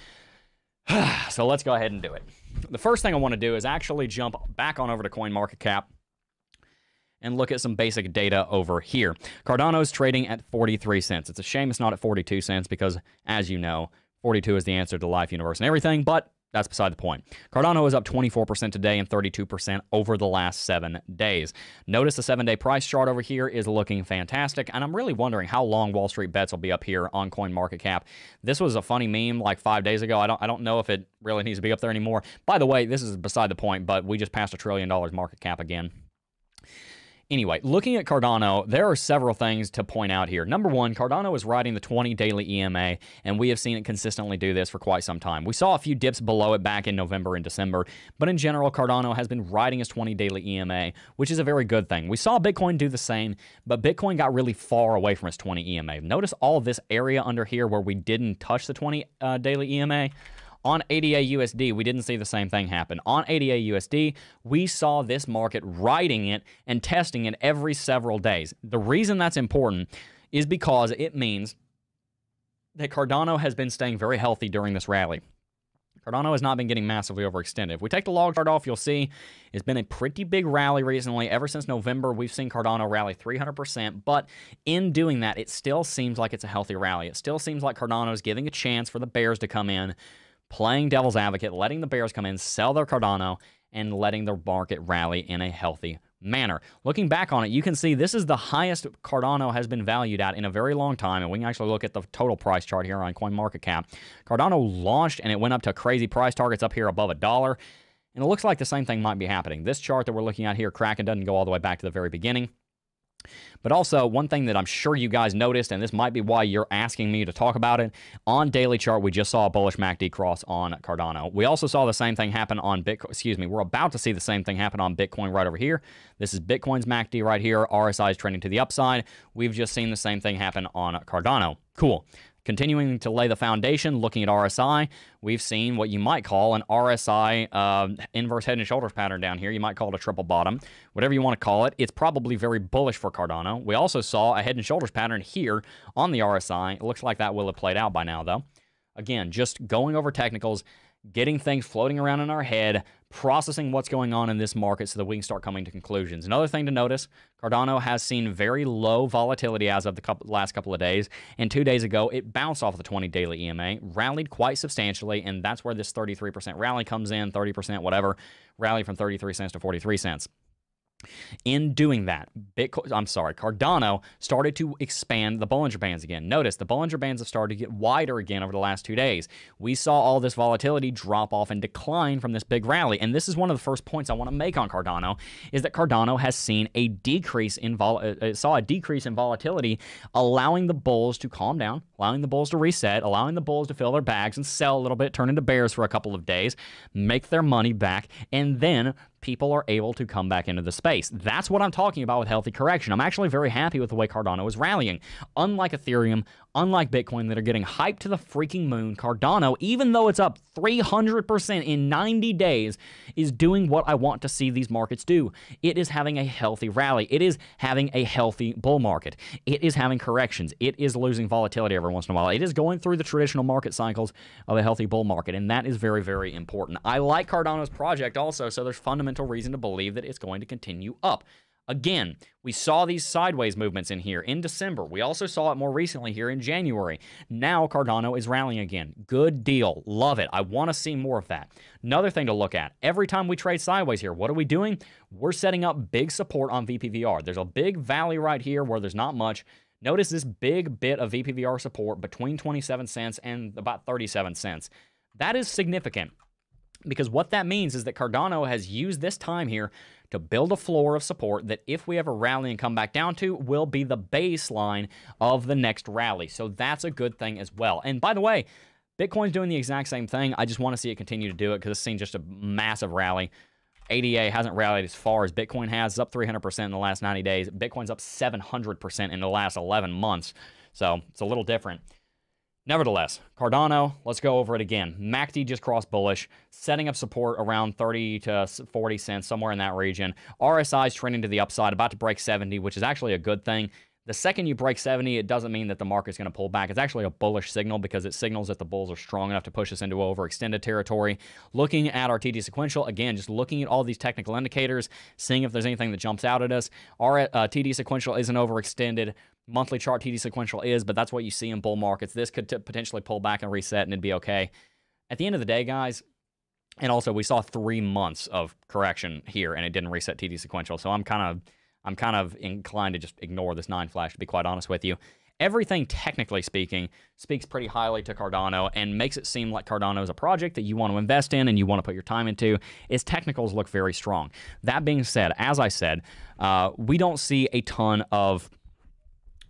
Speaker 1: so let's go ahead and do it. The first thing I want to do is actually jump back on over to CoinMarketCap and look at some basic data over here. Cardano is trading at 43 cents. It's a shame it's not at 42 cents because, as you know, 42 is the answer to life, universe, and everything, but that's beside the point. Cardano is up 24% today and 32% over the last seven days. Notice the seven day price chart over here is looking fantastic, and I'm really wondering how long Wall Street bets will be up here on CoinMarketCap. This was a funny meme like five days ago. I don't, I don't know if it really needs to be up there anymore. By the way, this is beside the point, but we just passed a trillion dollars market cap again. Anyway, looking at Cardano, there are several things to point out here. Number one, Cardano is riding the 20 daily EMA, and we have seen it consistently do this for quite some time. We saw a few dips below it back in November and December, but in general, Cardano has been riding its 20 daily EMA, which is a very good thing. We saw Bitcoin do the same, but Bitcoin got really far away from its 20 EMA. Notice all this area under here where we didn't touch the 20 uh, daily EMA. On ADA USD, we didn't see the same thing happen. On ADA USD, we saw this market riding it and testing it every several days. The reason that's important is because it means that Cardano has been staying very healthy during this rally. Cardano has not been getting massively overextended. If we take the log chart off, you'll see it's been a pretty big rally recently. Ever since November, we've seen Cardano rally 300%, but in doing that, it still seems like it's a healthy rally. It still seems like Cardano is giving a chance for the bears to come in playing devil's advocate, letting the Bears come in, sell their Cardano, and letting the market rally in a healthy manner. Looking back on it, you can see this is the highest Cardano has been valued at in a very long time, and we can actually look at the total price chart here on CoinMarketCap. Cardano launched, and it went up to crazy price targets up here above a dollar, and it looks like the same thing might be happening. This chart that we're looking at here, Kraken, doesn't go all the way back to the very beginning. But also, one thing that I'm sure you guys noticed, and this might be why you're asking me to talk about it, on daily chart, we just saw a bullish MACD cross on Cardano. We also saw the same thing happen on Bitcoin. Excuse me, we're about to see the same thing happen on Bitcoin right over here. This is Bitcoin's MACD right here. RSI is trending to the upside. We've just seen the same thing happen on Cardano. Cool. Continuing to lay the foundation, looking at RSI, we've seen what you might call an RSI uh, inverse head and shoulders pattern down here. You might call it a triple bottom, whatever you want to call it. It's probably very bullish for Cardano. We also saw a head and shoulders pattern here on the RSI. It looks like that will have played out by now, though. Again, just going over technicals, getting things floating around in our head, processing what's going on in this market so that we can start coming to conclusions. Another thing to notice Cardano has seen very low volatility as of the couple, last couple of days. And two days ago, it bounced off the 20 daily EMA, rallied quite substantially. And that's where this 33% rally comes in 30%, whatever, rally from 33 cents to 43 cents. In doing that, Bitcoin, I'm sorry, Cardano started to expand the Bollinger Bands again. Notice the Bollinger Bands have started to get wider again over the last two days. We saw all this volatility drop off and decline from this big rally. And this is one of the first points I want to make on Cardano is that Cardano has seen a decrease in vol- uh, uh, saw a decrease in volatility, allowing the bulls to calm down, allowing the bulls to reset, allowing the bulls to fill their bags and sell a little bit, turn into bears for a couple of days, make their money back, and then people are able to come back into the space. That's what I'm talking about with healthy correction. I'm actually very happy with the way Cardano is rallying. Unlike Ethereum, unlike Bitcoin that are getting hyped to the freaking moon, Cardano, even though it's up 300% in 90 days, is doing what I want to see these markets do. It is having a healthy rally. It is having a healthy bull market. It is having corrections. It is losing volatility every once in a while. It is going through the traditional market cycles of a healthy bull market, and that is very, very important. I like Cardano's project also, so there's fundamental reason to believe that it's going to continue up. Again, we saw these sideways movements in here in December. We also saw it more recently here in January. Now Cardano is rallying again. Good deal. Love it. I want to see more of that. Another thing to look at every time we trade sideways here, what are we doing? We're setting up big support on VPVR. There's a big valley right here where there's not much. Notice this big bit of VPVR support between 27 cents and about 37 cents. That is significant because what that means is that Cardano has used this time here to build a floor of support that if we ever rally and come back down to will be the baseline of the next rally. So that's a good thing as well. And by the way, Bitcoin's doing the exact same thing. I just want to see it continue to do it because it's seen just a massive rally. ADA hasn't rallied as far as Bitcoin has. It's up 300% in the last 90 days. Bitcoin's up 700% in the last 11 months. So it's a little different. Nevertheless, Cardano, let's go over it again. MACD just crossed bullish, setting up support around 30 to 40 cents, somewhere in that region. RSI is trending to the upside, about to break 70, which is actually a good thing. The second you break 70, it doesn't mean that the market's going to pull back. It's actually a bullish signal because it signals that the bulls are strong enough to push us into overextended territory. Looking at our TD sequential, again, just looking at all these technical indicators, seeing if there's anything that jumps out at us. Our uh, TD sequential isn't overextended. Monthly chart TD sequential is, but that's what you see in bull markets. This could potentially pull back and reset and it'd be okay. At the end of the day, guys, And also, we saw three months of correction here, and it didn't reset TD sequential. So I'm kind of I'm kind of inclined to just ignore this nine flash. To be quite honest with you, everything technically speaking speaks pretty highly to Cardano and makes it seem like Cardano is a project that you want to invest in and you want to put your time into. Its technicals look very strong. That being said, as I said, uh, we don't see a ton of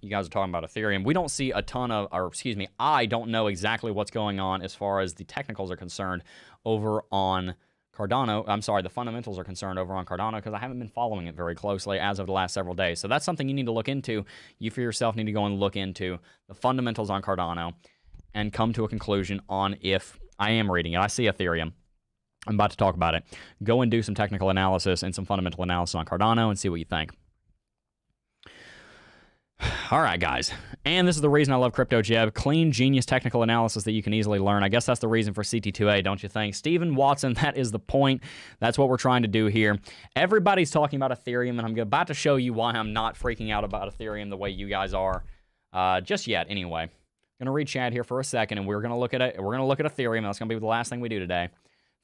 Speaker 1: you guys are talking about Ethereum. We don't see a ton of, or excuse me, I don't know exactly what's going on as far as the technicals are concerned over on Cardano. I'm sorry, the fundamentals are concerned over on Cardano because I haven't been following it very closely as of the last several days. So that's something you need to look into. You for yourself need to go and look into the fundamentals on Cardano and come to a conclusion on if I am reading it. I see Ethereum. I'm about to talk about it. Go and do some technical analysis and some fundamental analysis on Cardano and see what you think. All right, guys. And this is the reason I love Crypto Jebb. Clean, genius technical analysis that you can easily learn. I guess that's the reason for CT2A, don't you think? Stephen Watson, that is the point. That's what we're trying to do here. Everybody's talking about Ethereum, and I'm about to show you why I'm not freaking out about Ethereum the way you guys are. Uh, just yet, anyway. I'm gonna read chat here for a second, and we're gonna look at it. We're gonna look at Ethereum. That's gonna be the last thing we do today.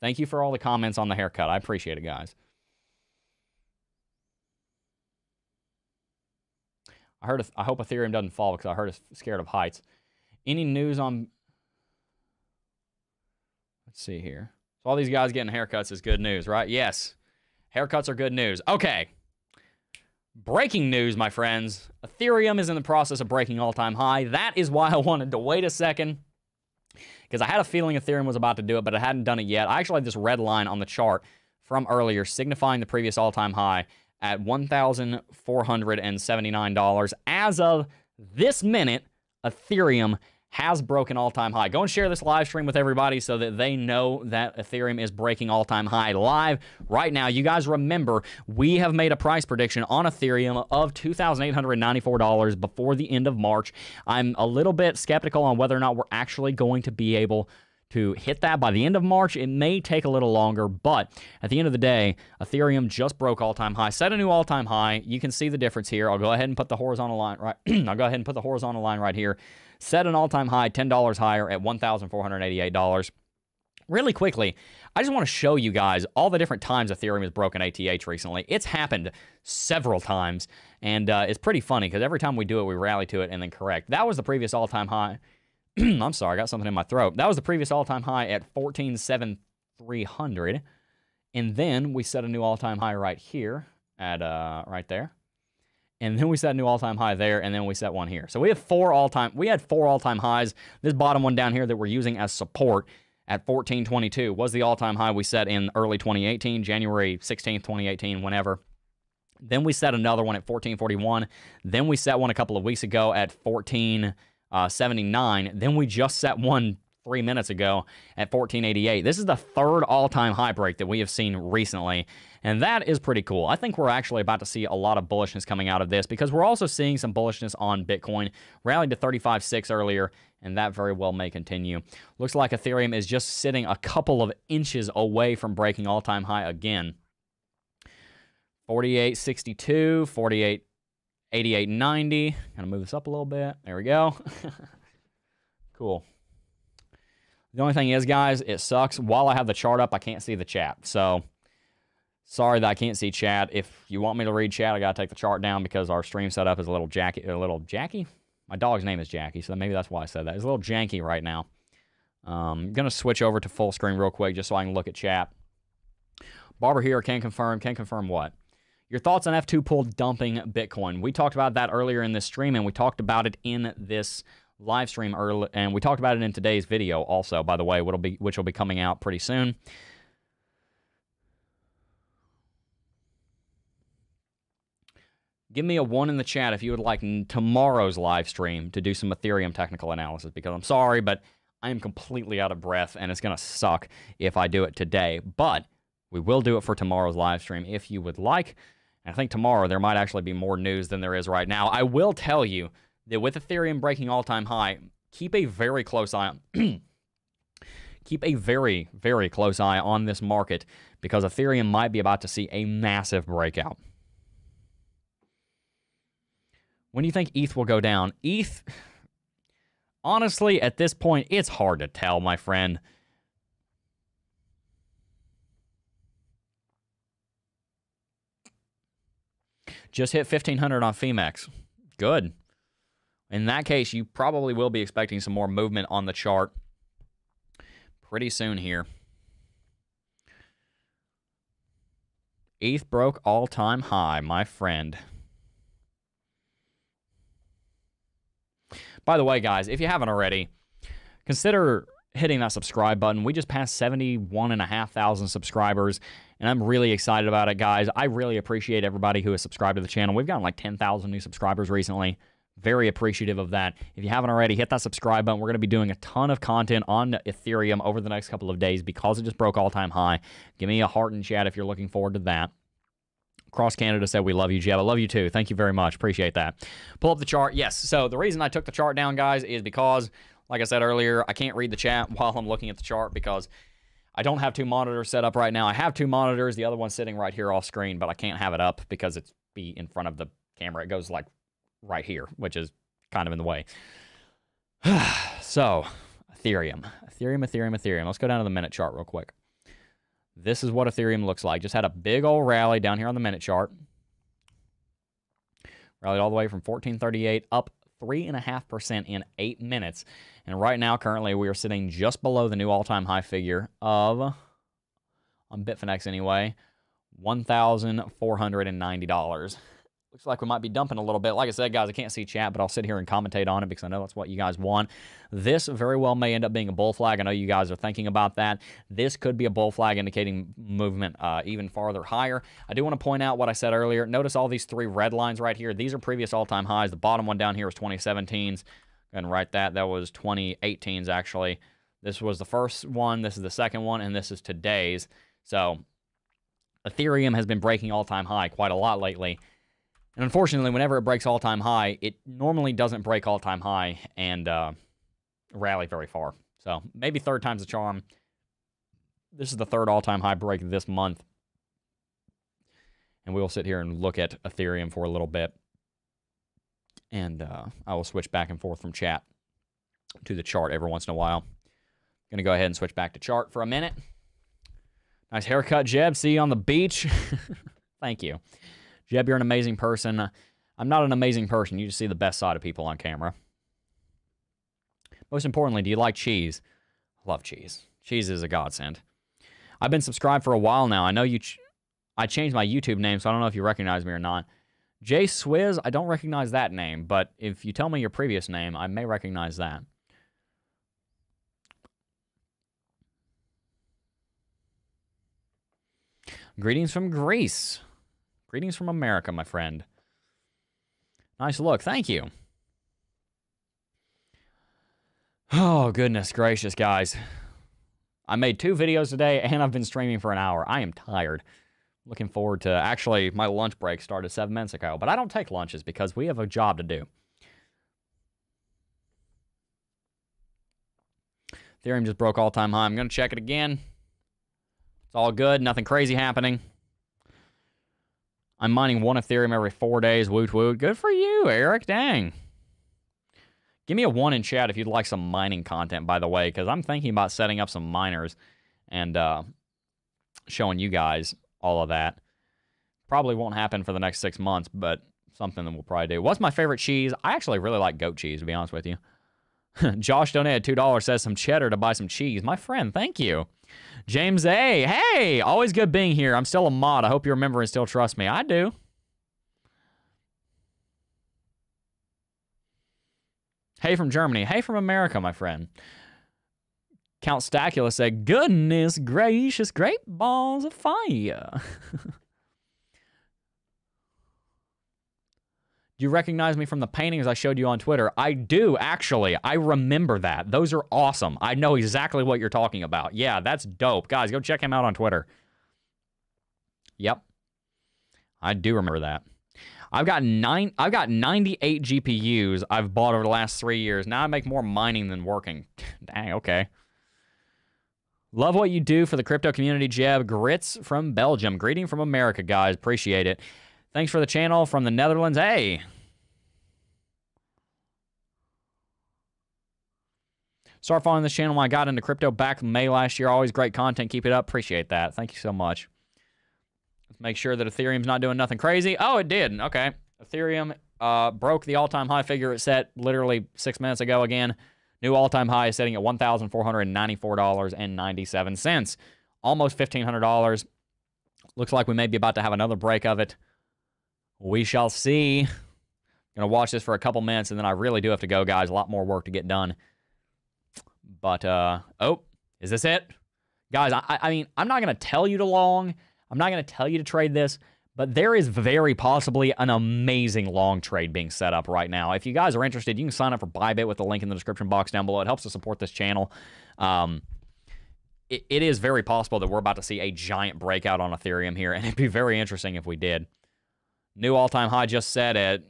Speaker 1: Thank you for all the comments on the haircut. I appreciate it, guys. I heard. I hope Ethereum doesn't fall because I heard it's scared of heights. Any news on? Let's see here. So all these guys getting haircuts is good news, right? Yes, haircuts are good news. Okay. Breaking news, my friends. Ethereum is in the process of breaking all-time high. That is why I wanted to wait a second because I had a feeling Ethereum was about to do it, but it hadn't done it yet. I actually had this red line on the chart from earlier signifying the previous all-time high at $1,479. As of this minute, Ethereum has broken all-time high. Go and share this live stream with everybody so that they know that Ethereum is breaking all-time high live right now. You guys remember, we have made a price prediction on Ethereum of $2,894 before the end of March. I'm a little bit skeptical on whether or not we're actually going to be able to hit that by the end of March. It may take a little longer, but at the end of the day, Ethereum just broke all-time high, set a new all-time high. You can see the difference here. I'll go ahead and put the horizontal line right. I'll go ahead and put the horizontal line right here. Set an all-time high, $10 higher at $1,488. Really quickly, I just want to show you guys all the different times Ethereum has broken ATH recently. It's happened several times, and uh, it's pretty funny because every time we do it, we rally to it and then correct. That was the previous all-time high. I'm sorry, I got something in my throat. That was the previous all-time high at 14,7300. And then we set a new all-time high right here at uh, right there. And then we set a new all-time high there, and then we set one here. So we have four all-time, we had four all-time highs. This bottom one down here that we're using as support at 1422 was the all-time high we set in early 2018, January 16th, 2018, whenever. Then we set another one at 1441. Then we set one a couple of weeks ago at 14 uh, 79. Then we just set one three minutes ago at 1488. This is the third all-time high break that we have seen recently, and that is pretty cool. I think we're actually about to see a lot of bullishness coming out of this because we're also seeing some bullishness on Bitcoin. Rallied to 35.6 earlier, and that very well may continue. Looks like Ethereum is just sitting a couple of inches away from breaking all-time high again. 48.62, 48 88.90. Gonna move this up a little bit. There we go. cool. The only thing is, guys, it sucks. While I have the chart up, I can't see the chat. So, sorry that I can't see chat. If you want me to read chat, I gotta take the chart down because our stream setup is a little jacky. A little Jackie. My dog's name is Jackie, so maybe that's why I said that. It's a little janky right now. Um, I'm gonna switch over to full screen real quick just so I can look at chat. Barber here can confirm. Can confirm what? Your thoughts on F2 pool dumping Bitcoin. We talked about that earlier in this stream, and we talked about it in this live stream early, and we talked about it in today's video also, by the way, which will be, which will be coming out pretty soon. Give me a one in the chat if you would like tomorrow's live stream to do some Ethereum technical analysis, because I'm sorry, but I am completely out of breath, and it's going to suck if I do it today. But we will do it for tomorrow's live stream if you would like. I think tomorrow there might actually be more news than there is right now. I will tell you that with Ethereum breaking all-time high, keep a very close eye on keep a very, very close eye on this market because Ethereum might be about to see a massive breakout. When do you think ETH will go down? ETH, honestly, at this point, it's hard to tell, my friend. Just hit 1500 on Phemex. Good. In that case, you probably will be expecting some more movement on the chart pretty soon here. ETH broke all-time high, my friend. By the way, guys, if you haven't already, consider hitting that subscribe button. We just passed 71,500 subscribers, and I'm really excited about it, guys. I really appreciate everybody who has subscribed to the channel. We've gotten like 10,000 new subscribers recently. Very appreciative of that. If you haven't already, hit that subscribe button. We're going to be doing a ton of content on Ethereum over the next couple of days because it just broke all-time high. Give me a heart in chat if you're looking forward to that. Cross Canada said, We love you, Jebb. I love you too. Thank you very much. Appreciate that. Pull up the chart. Yes. So the reason I took the chart down, guys, is because, like I said earlier, I can't read the chat while I'm looking at the chart because I don't have two monitors set up right now. I have two monitors. The other one's sitting right here off screen, but I can't have it up because it's be in front of the camera. It goes like right here, which is kind of in the way. so, Ethereum. Ethereum, Ethereum, Ethereum. Let's go down to the minute chart real quick. This is what Ethereum looks like. Just had a big old rally down here on the minute chart. Rallied all the way from 1438 up 3.5% in 8 minutes. And right now, currently, we are sitting just below the new all-time high figure of, on Bitfinex anyway, $1,490. Looks like we might be dumping a little bit. Like I said, guys, I can't see chat, but I'll sit here and commentate on it because I know that's what you guys want. This very well may end up being a bull flag. I know you guys are thinking about that. This could be a bull flag indicating movement uh, even farther higher. I do want to point out what I said earlier. Notice all these three red lines right here. These are previous all-time highs. The bottom one down here was 2017's. And write that. That was 2018's, actually. This was the first one. This is the second one. And this is today's. So Ethereum has been breaking all-time high quite a lot lately. And unfortunately, whenever it breaks all-time high, it normally doesn't break all-time high and uh, rally very far. So maybe third time's a charm. This is the third all-time high break this month. And we will sit here and look at Ethereum for a little bit. And uh, I will switch back and forth from chat to the chart every once in a while. Going to go ahead and switch back to chart for a minute. Nice haircut, Jebb. See you on the beach. Thank you. Jebb, you're an amazing person. Uh, I'm not an amazing person. You just see the best side of people on camera. Most importantly, do you like cheese? I love cheese. Cheese is a godsend. I've been subscribed for a while now. I know you. Ch I changed my YouTube name, so I don't know if you recognize me or not. Jay Swizz, I don't recognize that name, but if you tell me your previous name, I may recognize that. Greetings from Greece. Greetings from America, my friend. Nice look. Thank you. Oh, goodness gracious, guys. I made two videos today, and I've been streaming for an hour. I am tired. Looking forward to... Actually, my lunch break started seven minutes ago, but I don't take lunches because we have a job to do. Ethereum just broke all-time high. I'm going to check it again. It's all good. Nothing crazy happening. I'm mining one Ethereum every four days. Woot woot. Good for you, Eric. Dang. Give me a one in chat if you'd like some mining content, by the way, because I'm thinking about setting up some miners and uh, showing you guys all of that. Probably won't happen for the next six months, but something that we'll probably do. What's my favorite cheese? I actually really like goat cheese, to be honest with you. Josh donated $2, says some cheddar to buy some cheese. My friend, thank you. James A. Hey, always good being here. I'm still a mod. I hope you remember and still trust me. I do. Hey from Germany. Hey from America, my friend. Count Stacula said, Goodness gracious, great balls of fire. Do you recognize me from the paintings I showed you on Twitter? I do, actually. I remember that. Those are awesome. I know exactly what you're talking about. Yeah, that's dope. Guys, go check him out on Twitter. Yep. I do remember that. I've got nine I've got 98 GPUs I've bought over the last three years. Now I make more mining than working. Dang, okay. Love what you do for the crypto community, Jebb. Grits from Belgium. Greeting from America, guys. Appreciate it. Thanks for the channel from the Netherlands. Hey. Start following this channel when I got into crypto back May last year. Always great content. Keep it up. Appreciate that. Thank you so much. Let's make sure that Ethereum's not doing nothing crazy. Oh, it did. Okay. Ethereum uh, broke the all-time high figure it set literally six minutes ago again. New all-time high is setting at $1,494.97. Almost $1,500. Looks like we may be about to have another break of it. We shall see. Gonna watch this for a couple minutes, and then I really do have to go, guys. A lot more work to get done. But, uh, oh, is this it? Guys, I, I mean, I'm not gonna tell you to long. I'm not gonna tell you to trade this. But there is very possibly an amazing long trade being set up right now. If you guys are interested, you can sign up for Bybit with the link in the description box down below. It helps to support this channel. Um, it, it is very possible that we're about to see a giant breakout on Ethereum here, and it'd be very interesting if we did. New all-time high just set at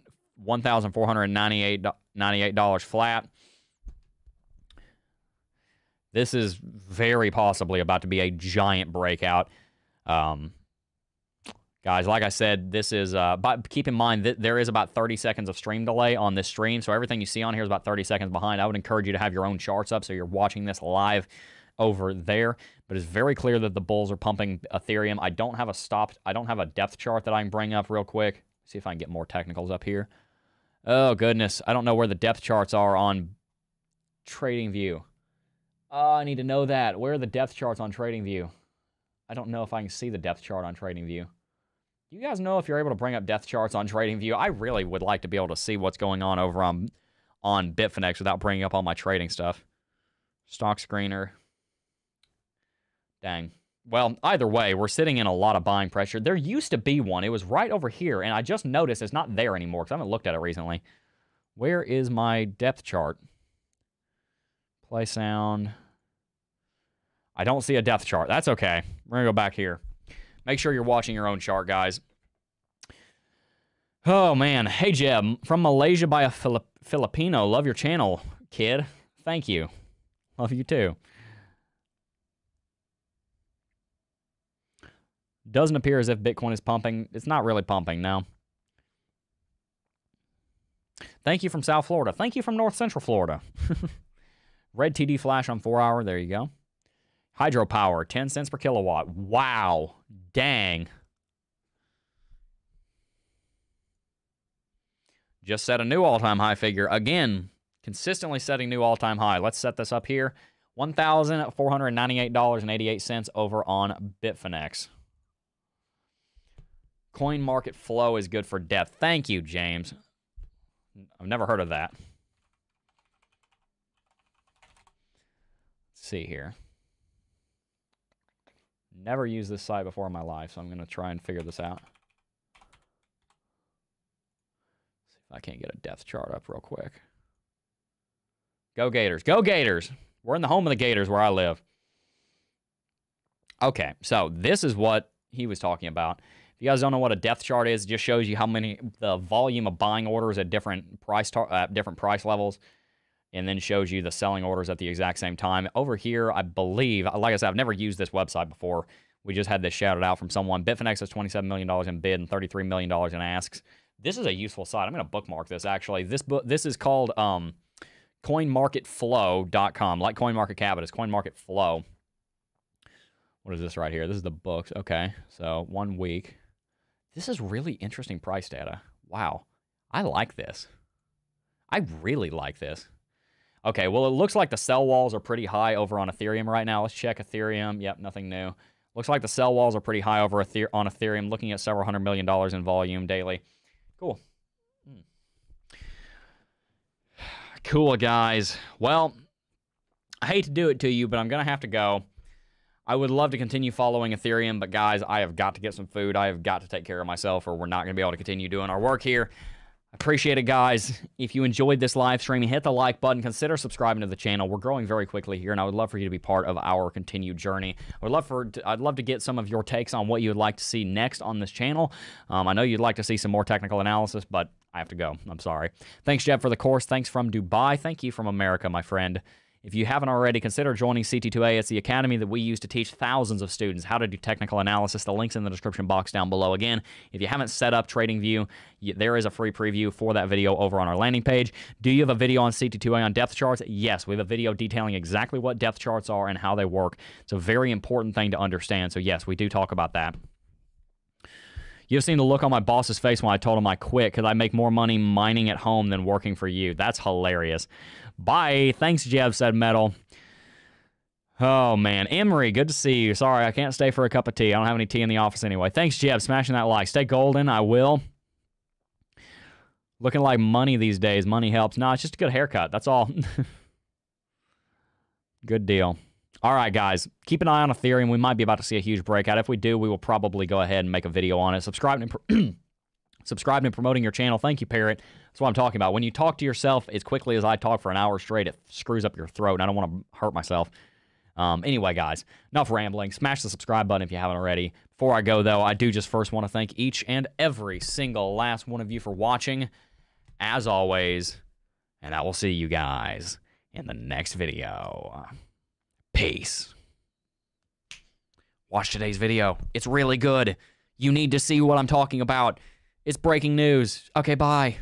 Speaker 1: $1,498 flat. This is very possibly about to be a giant breakout. Um, guys, like I said, this is, uh, but keep in mind that there is about 30 seconds of stream delay on this stream. So everything you see on here is about 30 seconds behind. I would encourage you to have your own charts up so you're watching this live over there. But it's very clear that the bulls are pumping Ethereum. I don't have a stopped, I don't have a depth chart that I can bring up real quick. See if I can get more technicals up here. Oh, goodness. I don't know where the depth charts are on Trading View. Oh, I need to know that. Where are the depth charts on Trading View? I don't know if I can see the depth chart on Trading View. Do you guys know if you're able to bring up depth charts on Trading View? I really would like to be able to see what's going on over on, on Bitfinex without bringing up all my trading stuff. Stock screener. Dang. Well, either way, we're sitting in a lot of buying pressure. There used to be one. It was right over here, and I just noticed it's not there anymore because I haven't looked at it recently. Where is my depth chart? Play sound. I don't see a depth chart. That's okay. We're going to go back here. Make sure you're watching your own chart, guys. Oh, man. Hey, Jebb. From Malaysia by a Filip Filipino. Love your channel, kid. Thank you. Love you, too. Doesn't appear as if Bitcoin is pumping. It's not really pumping, now. Thank you from South Florida. Thank you from North Central Florida. Red TD flash on 4 hour. There you go. Hydropower, 10 cents per kilowatt. Wow. Dang. Just set a new all-time high figure. Again, consistently setting new all-time high. Let's set this up here. $1,498.88 over on Bitfinex. Coin market flow is good for depth. Thank you, James. I've never heard of that. Let's see here. Never used this site before in my life, so I'm going to try and figure this out. See if I can't get a depth chart up real quick. Go Gators. Go Gators. We're in the home of the Gators where I live. Okay, so this is what he was talking about. If you guys don't know what a depth chart is, it just shows you how many the volume of buying orders at different price uh, different price levels, and then shows you the selling orders at the exact same time. Over here, I believe, like I said, I've never used this website before. We just had this shouted out from someone. Bitfinex has $27 million in bid and $33 million in asks. This is a useful site. I'm going to bookmark this, actually. This book, this is called um, coinmarketflow.com, like CoinMarketCap, but it's CoinMarketFlow. What is this right here? This is the books. Okay, so one week. This is really interesting price data. Wow. I like this. I really like this. Okay, well, it looks like the sell walls are pretty high over on Ethereum right now. Let's check Ethereum. Yep, nothing new. Looks like the sell walls are pretty high over on Ethereum, looking at several hundred million dollars in volume daily. Cool. Hmm. Cool, guys. Well, I hate to do it to you, but I'm going to have to go. I would love to continue following Ethereum, but guys, I have got to get some food. I have got to take care of myself, or we're not going to be able to continue doing our work here. Appreciate it, guys. If you enjoyed this live stream, hit the like button. Consider subscribing to the channel. We're growing very quickly here, and I would love for you to be part of our continued journey. I would love for I'd love to get some of your takes on what you would like to see next on this channel. Um, I know you'd like to see some more technical analysis, but I have to go. I'm sorry. Thanks, Jebb, for the course. Thanks from Dubai. Thank you from America, my friend. If you haven't already, consider joining CT2A. It's the academy that we use to teach thousands of students how to do technical analysis. The link's in the description box down below. Again, if you haven't set up TradingView, there is a free preview for that video over on our landing page. Do you have a video on CT2A on depth charts? Yes, we have a video detailing exactly what depth charts are and how they work. It's a very important thing to understand. So yes, we do talk about that. You've seen the look on my boss's face when I told him I quit because I make more money mining at home than working for you. That's hilarious. Bye. Thanks, Jebb, said Metal. Oh, man. Emery, good to see you. Sorry, I can't stay for a cup of tea. I don't have any tea in the office anyway. Thanks, Jebb. Smashing that like. Stay golden. I will. Looking like money these days. Money helps. No, it's just a good haircut. That's all. good deal. All right, guys. Keep an eye on Ethereum. We might be about to see a huge breakout. If we do, we will probably go ahead and make a video on it. Subscribe and, subscribe and promoting your channel. Thank you, Parrot. That's what I'm talking about. When you talk to yourself as quickly as I talk for an hour straight, it screws up your throat, and I don't want to hurt myself. Um, anyway, guys, enough rambling. Smash the subscribe button if you haven't already. Before I go, though, I do just first want to thank each and every single last one of you for watching, as always, and I will see you guys in the next video. Peace. Watch today's video. It's really good. You need to see what I'm talking about. It's breaking news. Okay, bye.